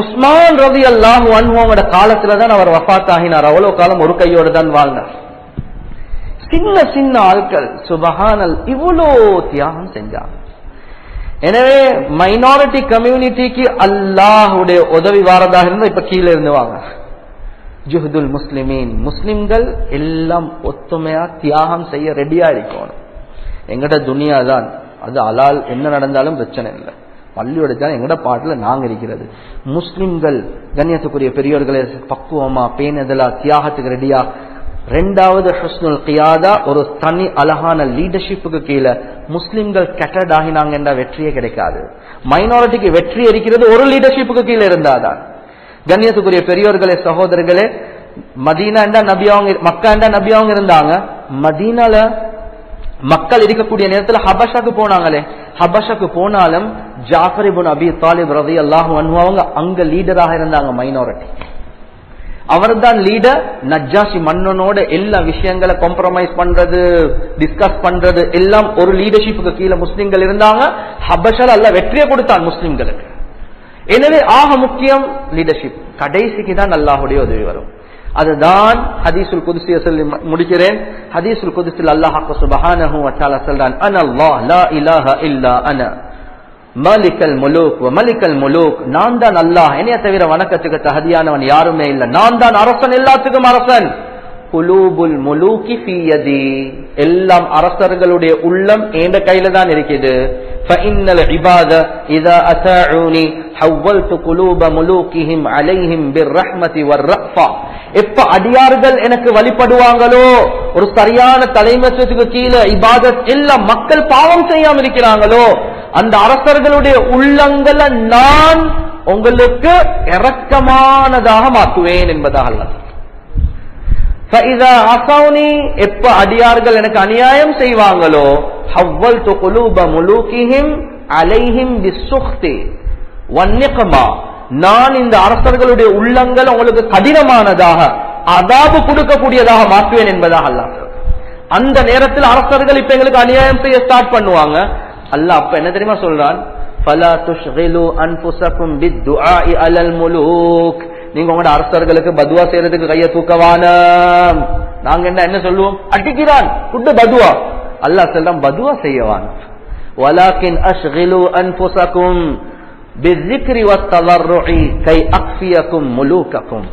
உஸ்மான் ரவி அல்லாஹு அவங்களோட காலத்துல தான் அவர் வஃபாத் அவ்வளவு காலம் ஒரு கையோடு தான் வாழ்ந்தார். சின்ன சின்ன ஆட்கள் சுபஹானல் இவ்வளோ தியாகம் செஞ்சாங்க. எனவே மைனாரிட்டி கம்யூனிட்டிக்கு அல்லாஹுடைய உதவி வாரதாக இருந்தால் இப்ப கீழே இருந்து வாங்க. ஜுஹதுல் முஸ்லிமீன் முஸ்லிம்கள் எல்லாம் ஒத்துமையா தியாகம் செய்ய ரெடியா இருக்கணும். எங்கிட்ட துனியா தான் அது அலால் என்ன நடந்தாலும் பிரச்சனை இல்லை. பள்ளியோட தான் எங்கட பாட்டுல நாங்க இருக்கிறது. முஸ்லிம்கள் கண்ணியத்துக்குரிய பெரியோர்களே பக்குவமா பேனதலா தியாகத்துக்கு ரெடியா? ரெண்டாவது ஹஸ்னுல் கியாதா ஒரு தனி அழகான லீடர்ஷிப்புக்கு கீழே முஸ்லிம்கள் கெட்டட் ஆகினாங்கன்னா வெற்றியே கிடைக்காது. மைனாரிட்டிக்கு வெற்றி இருக்கிறது ஒரு லீடர்ஷிப்புக்கு கீழே இருந்தாதான் கண்ணியத்துக்குரிய பெரியோர்களே சகோதரர்களே மதீனாண்டா நபி நபியாவங்க மக்காண்டா நபி நபியாவங்க இருந்தாங்க. மதீனால மக்கள் இருக்கக்கூடிய நேரத்தில் ஹபஷாக்கு போனாங்களே. ஹபஷாக்கு போனாலும் ஜாஃபர் இபுன் அபி தாலிப் ரதி அல்லாஹ் அவங்க அங்க லீடராக இருந்தாங்க மைனாரிட்டி அவர்தான் லீடர் நஜ்ஜாசி மன்னனோட எல்லா விஷயங்களை காம்ப்ரமைஸ் பண்றது டிஸ்கஸ் பண்றது எல்லாம் ஒரு லீடர்ஷிப்புக்கு கீழே முஸ்லிம்கள் இருந்தாங்க. ஹபஷால் அல்ல வெற்றியை கொடுத்தான் முஸ்லிம்களுக்கு. எனவே ஆக முக்கியம் லீடர்ஷிப் கடைசிக்கு தான் அல்லாஹுடைய உதவி வரும். அதுதான் ஹதீசுல் குதிசிய சொல்லி முடிக்கிறேன். ஹதீசுல் குதிசில் அல்லாஹ் சுபஹானஹு வச்சாலா சொல்றான் அன அல்லாஹ் லா இலாஹ இல்லா அன. மலிக்கல் முலூக் வ மலிக்கல் முலூக். நான் தான் அல்லாஹ். என்னைய தவிர வணக்கத்துக்கு தகுதியானவன் யாருமே இல்லை. நான் தான் அரசன் எல்லாத்துக்கும் அரசன். குலூபுல் முலூக்கி ஃபீ யதி எல்லாம் அரசர்களுடைய உள்ளம் என்ற கையில தான் இருக்குது فإن العباد إذا أطاعوني حولت قلوب ملوكهم عليهم بالرحمة والرأفة எப்ப அடியார்கள் எனக்கு வழிபடுவாங்களோ ஒரு சரியான தலைமைத்துவத்துக்கு கீழே இபாதத் எல்லாம் மக்கள் பாவம் செய்யாம இருக்கிறாங்களோ அந்த அரசர்களுடைய உள்ளங்களை நான் உங்களுக்கு இரக்கமானதாக மாற்றுவேன் என்பதாக அல்லாஹ் فَإِذَا عَصَوْنِي எப்ப அடியார்கள் எனக்கு அநியாயம் செய்வாங்களோ ஹவ்வல் அலைஹிம் நான் இந்த அரசர்களுடைய உள்ளங்கள் அவங்களுக்கு கடினமானதாக அதாபு கொடுக்கக்கூடியதாக மாற்றுவேன் என்பதாக அல்லாஹ் அந்த நேரத்தில் அரசர்கள் இப்ப எங்களுக்கு அநியாயம் செய்ய ஸ்டார்ட் பண்ணுவாங்க. அல்லாஹ் அப்ப என்ன தெரியுமா சொல்றான்? நீங்க உங்களோட அரசர்களுக்கு பதுவா செய்யறதுக்கு கைய தூக்கவான. நாங்க என்ன என்ன சொல்லுவோம்? அடிக்கிறான். குட்டு பதுவா. அல்லா செல்லம் பதுவா செய்யவான். வலாக்கின் அஷ்கிலு அன்புசக்கும். பிசிக்ரி வத்தலர்ருஇ கை அக்ஃபியக்கும் முலூக்கக்கும்.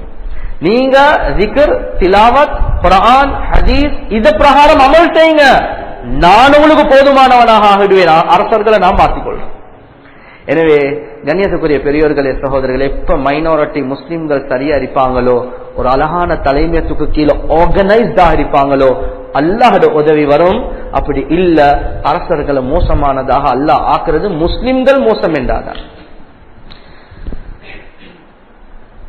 நீங்க ஜிகர் திலாவத் குரான் ஹதீஸ் இத பிரகாரம் அமல் செய்யுங்க. நான் உங்களுக்கு போதுமானவனாக ஆகிடுவேன். அரசர்களை நான் மாற்றிக்கொள்றேன் எனவே கண்ணியத்துக்குரிய பெரியோர்களே சகோதரர்கள் எப்ப மைனாரிட்டி முஸ்லிம்கள் சரியா இருப்பாங்களோ ஒரு அழகான தலைமையத்துக்கு கீழே ஆர்கனைஸ்டா இருப்பாங்களோ அல்லாஹோட உதவி வரும். அப்படி இல்ல அரசர்களை மோசமானதாக அல்லாஹ் ஆக்குறது முஸ்லிம்கள் மோசம் என்றாதான்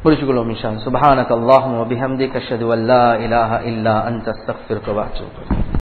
புரிச்சுக்கொள்ளும் இன்ஷா சுபஹானக அல்லாஹும் அபிஹம்தி கஷது அல்லா இலாஹ இல்லா அந்த